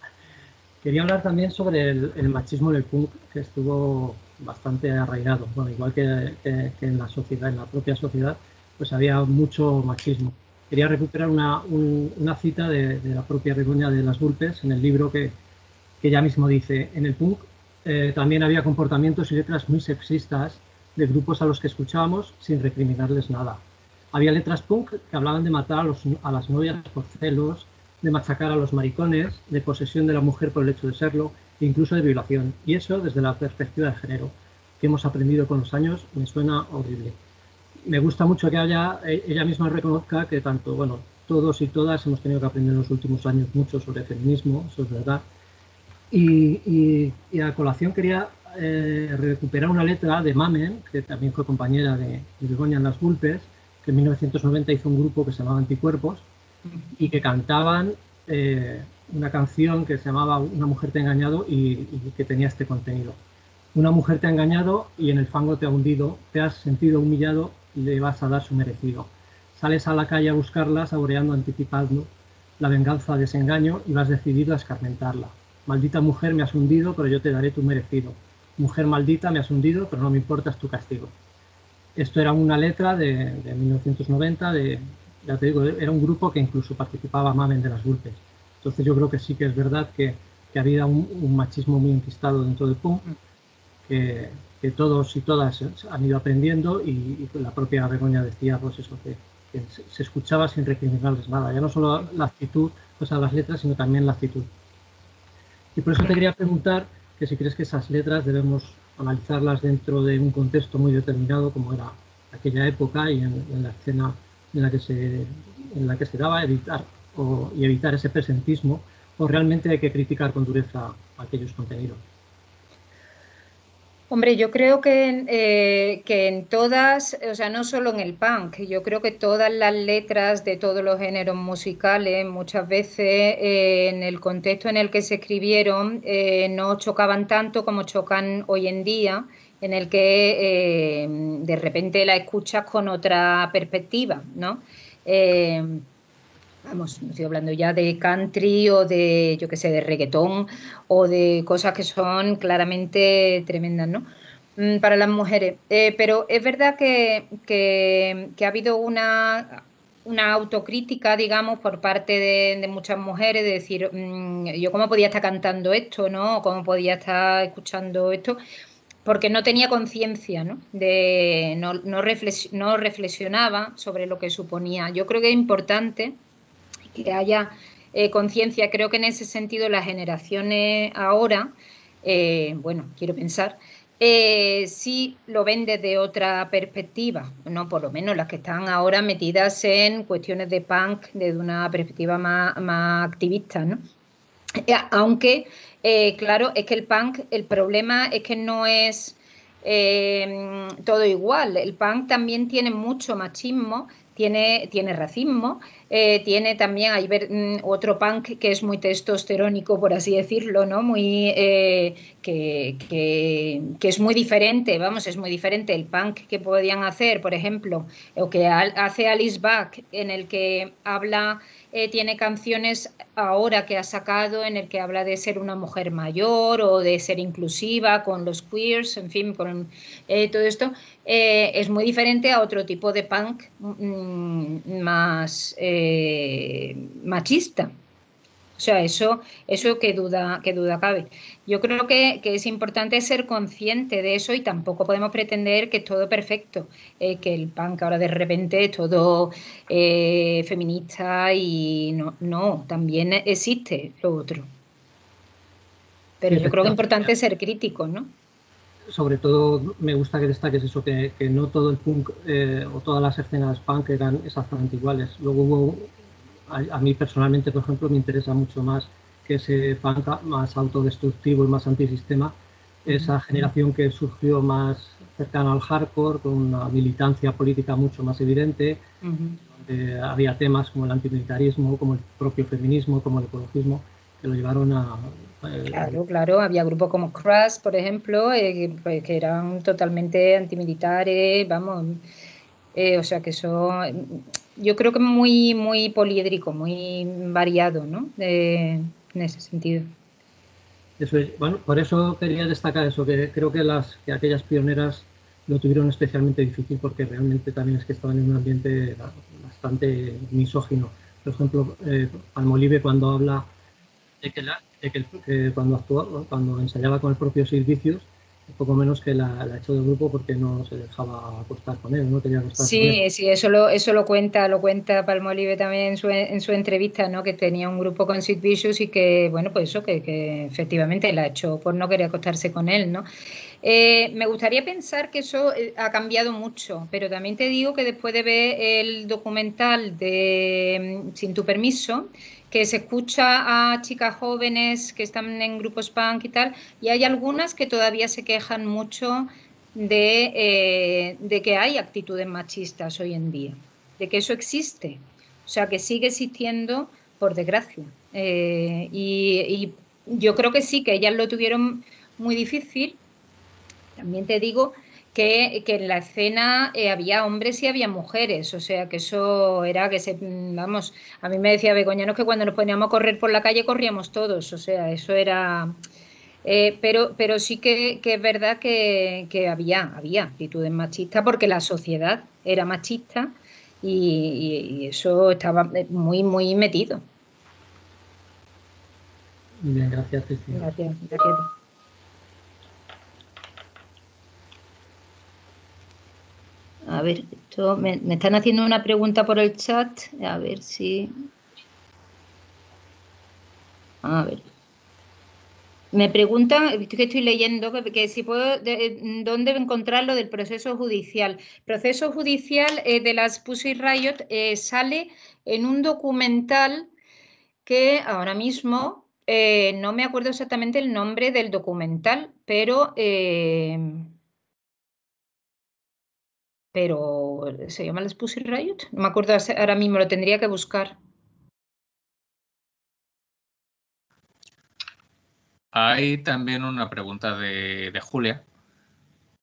*laughs* quería hablar también sobre el, machismo en el punk, que estuvo bastante arraigado. Bueno, igual que, en la sociedad, en la propia sociedad, pues había mucho machismo quería recuperar una, cita de, la propia Begoña de las Vulpes en el libro que, que ella mismo dice, en el punk eh, también había comportamientos y letras muy sexistas de grupos a los que escuchábamos sin recriminarles nada. Había letras punk que hablaban de matar a, los, a las novias por celos, de machacar a los maricones, de posesión de la mujer por el hecho de serlo, e incluso de violación. Y eso desde la perspectiva de género, que hemos aprendido con los años, me suena horrible me gusta mucho que haya, eh, ella misma reconozca que tanto, bueno, todos y todas hemos tenido que aprender en los últimos años mucho sobre feminismo, eso es verdad. Y, a colación quería eh, recuperar una letra de Mamen, que también fue compañera de, de en las Vulpes, que en 1990 hizo un grupo que se llamaba Anticuerpos y que cantaban eh, una canción que se llamaba Una mujer te ha engañado y, y que tenía este contenido. Una mujer te ha engañado y en el fango te ha hundido, te has sentido humillado le vas a dar su merecido. Sales a la calle a buscarla, saboreando, anticipando la venganza de ese engaño y vas decidido a escarmentarla. Maldita mujer, me has hundido, pero yo te daré tu merecido. Mujer maldita, me has hundido, pero no me importa, es tu castigo. Esto era una letra de, 1990, de, ya te digo, era un grupo que incluso participaba Mamen de las Vulpes. Entonces yo creo que sí que es verdad que, había un, machismo muy enquistado dentro del PUM, que, todos y todas han ido aprendiendo y, la propia Begoña decía pues eso, que, se escuchaba sin recriminarles nada, ya no solo la actitud, pues a las letras, sino también la actitud. Y por eso te quería preguntar que si crees que esas letras debemos analizarlas dentro de un contexto muy determinado como era aquella época y en, la escena en la que se, en la que se daba, evitar o, y evitar ese presentismo, o realmente hay que criticar con dureza aquellos contenidos. Hombre, yo creo que, eh, que en todas, o sea, no solo en el punk, yo creo que todas las letras de todos los géneros musicales, muchas veces eh, en el contexto en el que se escribieron, eh, no chocaban tanto como chocan hoy en día, en el que de repente la escuchas con otra perspectiva, ¿no? Vamos, estoy hablando ya de country o de, yo qué sé, de reggaetón o de cosas que son claramente tremendas, ¿no? Mm, para las mujeres. Eh, pero es verdad que, ha habido una, una autocrítica, digamos, por parte de, muchas mujeres, de decir, mm, yo cómo podía estar cantando esto, ¿no? cómo podía estar escuchando esto, porque no tenía conciencia, ¿no? De, no, no, reflexionaba sobre lo que suponía. Yo creo que es importante que haya eh, conciencia. Creo que en ese sentido las generaciones ahora, eh, bueno, quiero pensar, eh, sí lo ven desde otra perspectiva, no por lo menos las que están ahora metidas en cuestiones de punk desde una perspectiva más, activista, ¿no? Aunque, claro, es que el punk, el problema es que no es todo igual. El punk también tiene mucho machismo, tiene, tiene racismo, eh, tiene también, hay mm, otro punk que es muy testosterónico, por así decirlo, ¿no? Muy, eh, que, que, es muy diferente, vamos, es muy diferente el punk que podían hacer, por ejemplo, o que hace Alice Bach, en el que habla eh, tiene canciones ahora que ha sacado en el que habla de ser una mujer mayor o de ser inclusiva con los queers, en fin, con eh, todo esto. Eh, es muy diferente a otro tipo de punk mm, más machista. O sea, eso, eso que duda, que duda cabe. Yo creo que, es importante ser consciente de eso y tampoco podemos pretender que es todo perfecto, eh, que el punk ahora de repente es todo eh, feminista y no, no, también existe lo otro. Pero yo creo que es importante ser crítico, ¿no? Sobre todo me gusta que destaques eso, que, no todo el punk eh, o todas las escenas punk eran exactamente iguales. Luego hubo a, mí personalmente, por ejemplo, me interesa mucho más que ese punk más autodestructivo y más antisistema, esa generación que surgió más cercana al hardcore, con una militancia política mucho más evidente, donde había temas como el antimilitarismo, como el propio feminismo, como el ecologismo, que lo llevaron a... Eh, claro, claro, había grupos como Crash, por ejemplo, eh, pues, que eran totalmente antimilitares, vamos, eh, o sea que eso yo creo que muy, muy poliédrico, muy variado, ¿no? en ese sentido. Eso es. Bueno, por eso quería destacar eso, que creo que, las, que aquellas pioneras lo tuvieron especialmente difícil porque realmente también es que estaban en un ambiente bastante misógino. Por ejemplo, eh, Palmolive cuando habla de que, que, cuando, actuó, cuando ensayaba con el propio Servicios, poco menos que la, la hecho del grupo porque no se dejaba acostar con él, no acostar sí, con él. Sí, eso lo, eso lo cuenta, lo cuenta Palmolive también en su, en su entrevista, ¿no? que tenía un grupo con Sid Vicious y que, bueno, pues eso, que, que efectivamente la ha hecho por no querer acostarse con él, ¿no? Eh, me gustaría pensar que eso eh, ha cambiado mucho, pero también te digo que después de ver el documental de mm, Sin tu permiso, que se escucha a chicas jóvenes que están en grupos punk y tal, y hay algunas que todavía se quejan mucho de, eh, de que hay actitudes machistas hoy en día, de que eso existe, o sea, que sigue existiendo por desgracia. y, y yo creo que sí, que ellas lo tuvieron muy difícil también te digo que, en la escena eh, había hombres y había mujeres, o sea que eso era que se, vamos, a mí me decía Begoña, que cuando nos poníamos a correr por la calle corríamos todos, o sea, eso era... Eh, pero, pero sí que, es verdad que, había, había actitudes machistas porque la sociedad era machista y, eso estaba muy, muy metido. Bien, gracias, Cristina. Gracias, gracias. A ver, esto me, están haciendo una pregunta por el chat. A ver si. A ver. Me preguntan, que estoy leyendo, que, si puedo, dónde encontrarlo del proceso judicial. proceso judicial eh, de las Pussy Riot eh, sale en un documental que ahora mismo eh, no me acuerdo exactamente el nombre del documental, pero pero ¿se llama Les Pussy Riot? No me acuerdo ahora mismo, lo tendría que buscar. Hay también una pregunta de, Julia,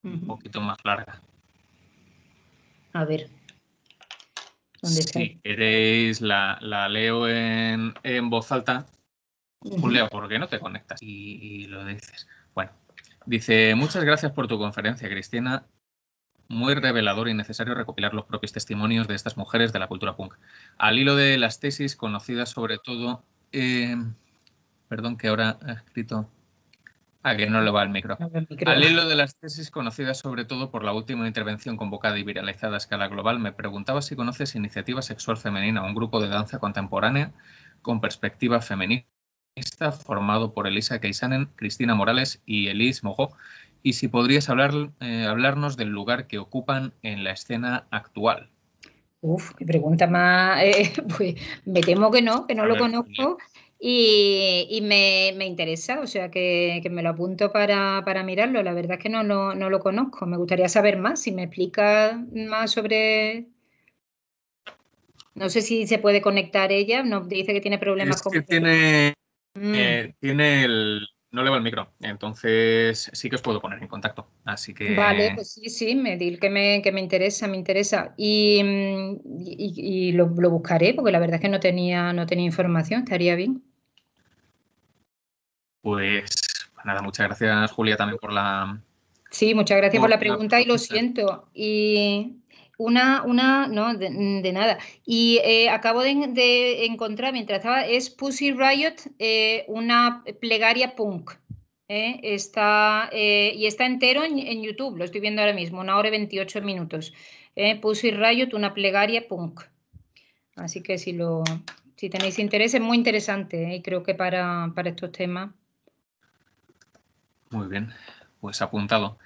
un poquito más larga. A ver. ¿Dónde si queréis, la, leo en, voz alta. Julia, ¿por qué no te conectas y lo dices? Bueno, dice, muchas gracias por tu conferencia, Cristina muy revelador y necesario recopilar los propios testimonios de estas mujeres de la cultura punk. Al hilo de las tesis conocidas sobre todo, eh, perdón que ahora he escrito, ah, que no le va el micro. Al hilo de las tesis conocidas sobre todo por la última intervención convocada y viralizada a escala global, me preguntaba si conoces Iniciativa Sexual Femenina, un grupo de danza contemporánea con perspectiva feminista formado por Elisa Keisanen, Cristina Morales y Elise Mogó, y si podrías hablar, eh, hablarnos del lugar que ocupan en la escena actual. Uf, qué pregunta más. Eh, *laughs* pues me temo que no, que no lo conozco y, me, interesa, o sea que, me lo apunto para, mirarlo. La verdad es que no, no, lo conozco. Me gustaría saber más, si me explica más sobre. No sé si se puede conectar ella, no dice que tiene problemas con. tiene, mm. eh, tiene el, no le va el micro, entonces sí que os puedo poner en contacto. Así que. Vale, pues sí, sí, me di que me, que me interesa, me interesa. Y, y, lo, buscaré, porque la verdad es que no tenía, no tenía información, estaría bien. Pues, pues nada, muchas gracias, Julia, también por la. Sí, muchas gracias por, la pregunta y lo siento. Y una, una, no, de, nada. Y eh, acabo de, encontrar, mientras estaba, es Pussy Riot, eh, una plegaria punk. Eh, está, y está entero en, YouTube, lo estoy viendo ahora mismo, una hora y 28 minutos. Pussy Riot, una plegaria punk. Así que si, lo, si tenéis interés, es muy interesante y creo que para, para estos temas. Muy bien, pues apuntado.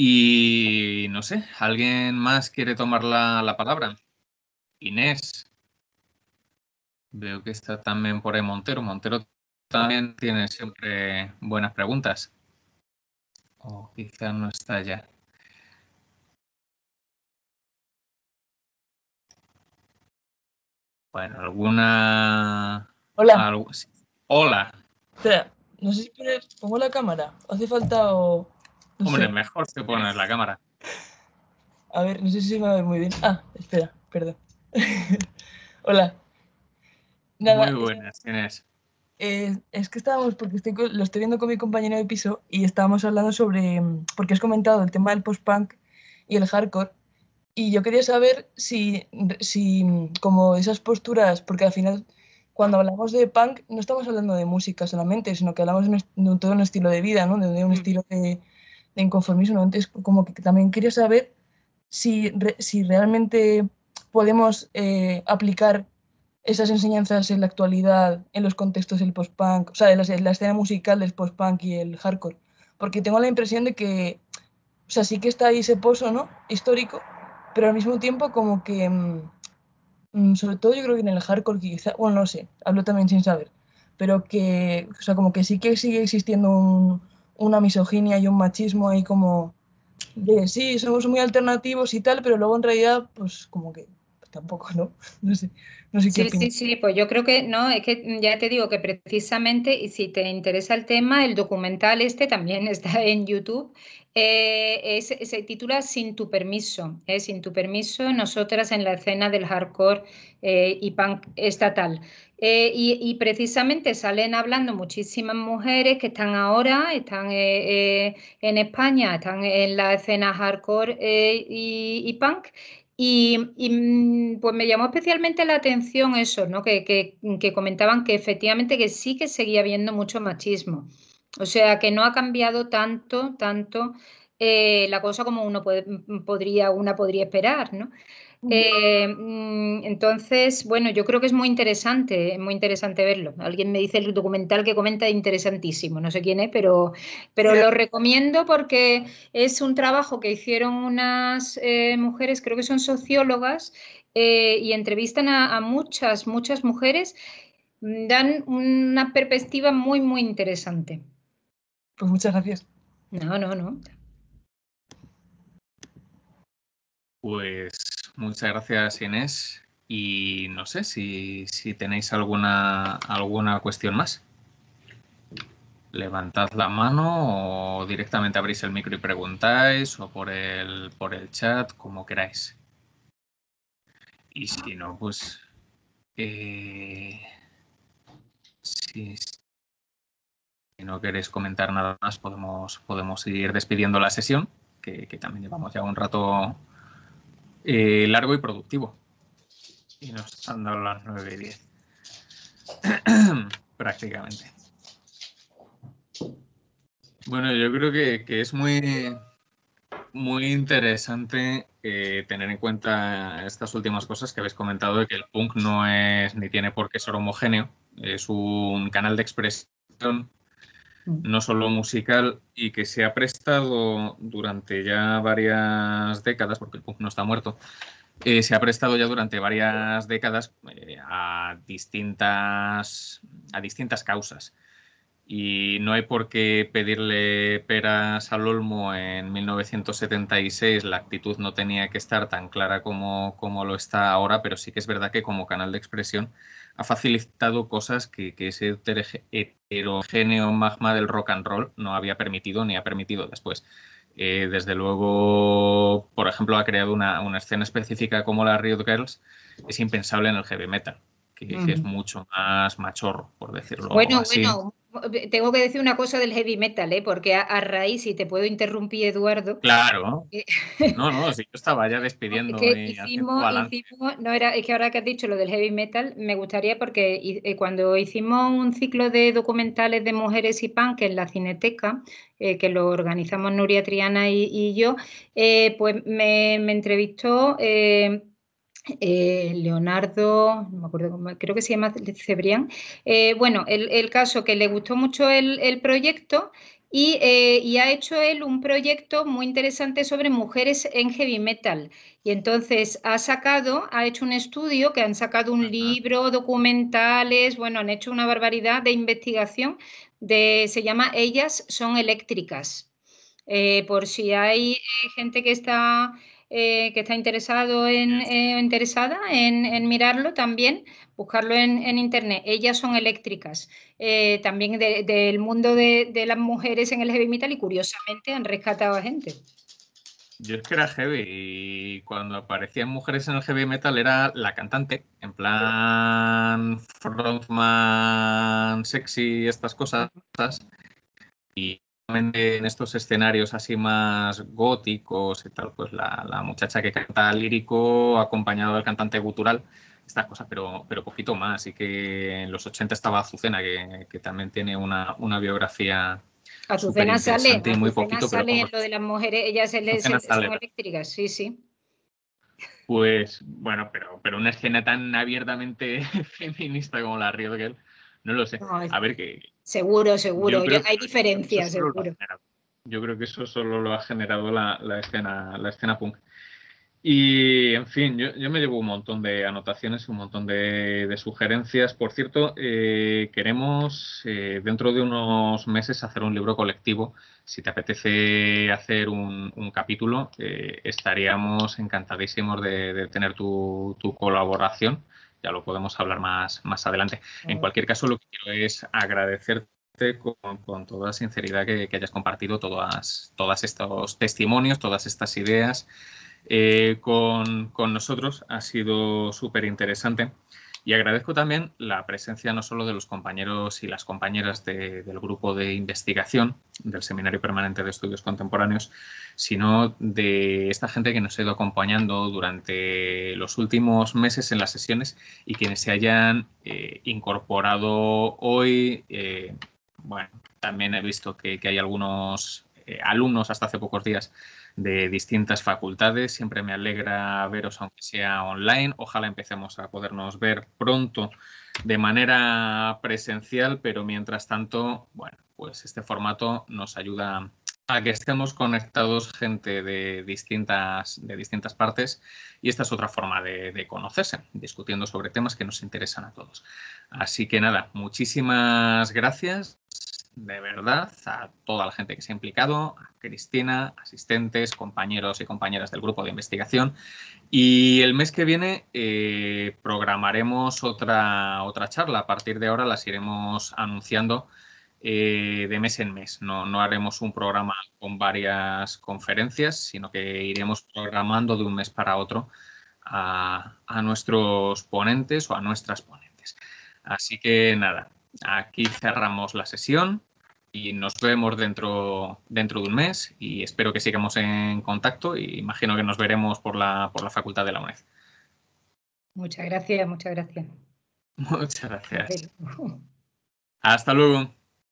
Y no sé, ¿alguien más quiere tomar la, palabra? Inés. Veo que está también por ahí Montero. Montero también tiene siempre buenas preguntas. O quizás no está ya. Bueno, alguna... Hola. Hola. Espera, no sé si pongo la cámara. ¿Hace falta o...? Hombre, mejor que poner la cámara. A ver, no sé si se me va a ver muy bien. Ah, espera, perdón. *laughs* Hola. muy buenas, ¿quién es? Eh, es que estábamos, porque estoy, lo estoy viendo con mi compañero de piso y estábamos hablando sobre, porque has comentado el tema del post-punk y el hardcore, y yo quería saber si, si como esas posturas, porque al final cuando hablamos de punk no estamos hablando de música solamente, sino que hablamos de, todo un estilo de vida, ¿no? de un mm. estilo de, de inconformismo. Entonces, como que también quería saber si, si realmente podemos eh, aplicar esas enseñanzas en la actualidad, en los contextos del post-punk, o sea, en la, escena musical del post-punk y el hardcore. Porque tengo la impresión de que, o sea, sí que está ahí ese pozo, ¿no? Histórico, pero al mismo tiempo como que, mm, mm, sobre todo yo creo que en el hardcore quizá, bueno, no sé, hablo también sin saber, pero que, o sea, como que sí que sigue existiendo un, una misoginia y un machismo ahí como de sí, somos muy alternativos y tal, pero luego en realidad, pues como que tampoco, ¿no? *laughs* No sé, no sé qué Sí, sí, sí, pues yo creo que no, es que ya te digo que precisamente, y si te interesa el tema, el documental este también *laughs* está en YouTube. Eh, se titula Sin tu permiso, ¿eh? Sin tu permiso, nosotras en la escena del hardcore eh, y punk estatal. Y, precisamente salen hablando muchísimas mujeres que están ahora, están en España, están en la escena hardcore y, punk, y, mm, pues me llamó especialmente la atención eso, ¿no? Que, comentaban que efectivamente que sí que seguía habiendo mucho machismo. O sea, que no ha cambiado tanto, tanto eh, la cosa como uno puede, mm, podría, una podría esperar, ¿no? Eh, mm, entonces, bueno, yo creo que es muy interesante, muy interesante verlo. Alguien me dice el documental que comenta interesantísimo, no sé quién es, pero, pero lo recomiendo porque es un trabajo que hicieron unas eh, mujeres, creo que son sociólogas, eh, y entrevistan a, muchas, muchas mujeres, dan una perspectiva muy, muy interesante. Pues muchas gracias. No, no, no. Pues Muchas gracias, Inés. Y no sé si, tenéis alguna, alguna cuestión más. Levantad la mano o directamente abrís el micro y preguntáis o por el, por el chat, como queráis. Y si no, pues... Eh, si, no queréis comentar nada más, podemos, podemos ir despidiendo la sesión. que, también llevamos ya un rato eh, largo y productivo. Y nos han dado las 9 y 10. *clears throat* Prácticamente. Bueno, yo creo que, es muy, muy interesante eh, tener en cuenta estas últimas cosas que habéis comentado de que el punk no es ni tiene por qué ser homogéneo, es un canal de expresión. No solo musical y que se ha prestado durante ya varias décadas, porque el punk no está muerto, eh, se ha prestado ya durante varias décadas eh, a, distintas, a distintas causas y no hay por qué pedirle peras al olmo en 1976, la actitud no tenía que estar tan clara como, como, lo está ahora, pero sí que es verdad que como canal de expresión ha facilitado cosas que, ese heterogéneo magma del rock and roll no había permitido ni ha permitido después. Eh, desde luego, por ejemplo, ha creado una, una escena específica como la Riot Girls, es impensable en el heavy metal que, es mucho más machorro, por decirlo bueno, Bueno, tengo que decir una cosa del heavy metal, ¿eh? porque a, raíz, si te puedo interrumpir, Eduardo. Claro. Eh, no, no, si yo estaba ya despidiendo. y hicimos, no era, es que ahora que has dicho lo del heavy metal, me gustaría porque eh, cuando hicimos un ciclo de documentales de mujeres y punk en la Cineteca, eh, que lo organizamos Nuria Triana y, yo, pues me, me entrevistó eh, Leonardo, no me acuerdo creo que se llama Cebrián. Eh, bueno, el, caso que le gustó mucho el, proyecto eh, y, ha hecho él un proyecto muy interesante sobre mujeres en heavy metal. Y entonces ha sacado, ha hecho un estudio, que han sacado un libro, documentales, bueno, han hecho una barbaridad de investigación, de, se llama Ellas son eléctricas. por si hay gente que está eh, que está interesado en, eh, interesada en, mirarlo también, buscarlo en, internet. Ellas son eléctricas, eh, también del mundo de, las mujeres en el heavy metal y curiosamente han rescatado a gente. Yo es que era heavy y cuando aparecían mujeres en el heavy metal era la cantante, en plan frontman sexy, estas cosas. Y en estos escenarios así más góticos y tal, pues la, muchacha que canta lírico acompañado del cantante gutural, estas cosas, pero, pero poquito más. Y que en los 80 estaba Azucena, que, también tiene una, biografía. Azucena sale, muy poquito, sale en lo de las mujeres, ellas son eléctricas, sí, sí. Pues bueno, pero, pero una escena tan abiertamente *laughs* feminista como la Río de no lo sé. a ver qué. Seguro, seguro. hay diferencias, seguro. Yo creo que eso solo lo ha generado la, escena, la escena punk. Y, en fin, yo, me llevo un montón de anotaciones, un montón de, sugerencias. Por cierto, eh, queremos eh, dentro de unos meses hacer un libro colectivo. Si te apetece hacer un, capítulo, eh, estaríamos encantadísimos de, tener tu, tu colaboración ya lo podemos hablar más, más adelante. En cualquier caso, lo que quiero es agradecerte con, toda sinceridad que, hayas compartido todas, todos estos testimonios, todas estas ideas eh, con, con, nosotros. Ha sido súper interesante. Y agradezco también la presencia no solo de los compañeros y las compañeras del grupo de investigación del Seminario Permanente de Estudios Contemporáneos, sino de esta gente que nos ha ido acompañando durante los últimos meses en las sesiones y quienes se hayan eh, incorporado hoy. Eh, bueno, también he visto que, hay algunos eh, alumnos hasta hace pocos días de distintas facultades. Siempre me alegra veros, aunque sea online. Ojalá empecemos a podernos ver pronto de manera presencial, pero mientras tanto, bueno, pues este formato nos ayuda a que estemos conectados gente de distintas, de distintas partes y esta es otra forma de, de, conocerse, discutiendo sobre temas que nos interesan a todos. Así que nada, muchísimas gracias de verdad a toda la gente que se ha implicado, a Cristina, asistentes, compañeros y compañeras del grupo de investigación. Y el mes que viene eh, programaremos otra, otra charla. A partir de ahora las iremos anunciando eh, de mes en mes. No, no haremos un programa con varias conferencias, sino que iremos programando de un mes para otro a, a nuestros ponentes o a nuestras ponentes. Así que nada, aquí cerramos la sesión y nos vemos dentro, dentro de un mes y espero que sigamos en contacto y imagino que nos veremos por la, por la Facultad de la UNED. Muchas gracias, muchas gracias. *laughs* Muchas gracias. Hasta luego.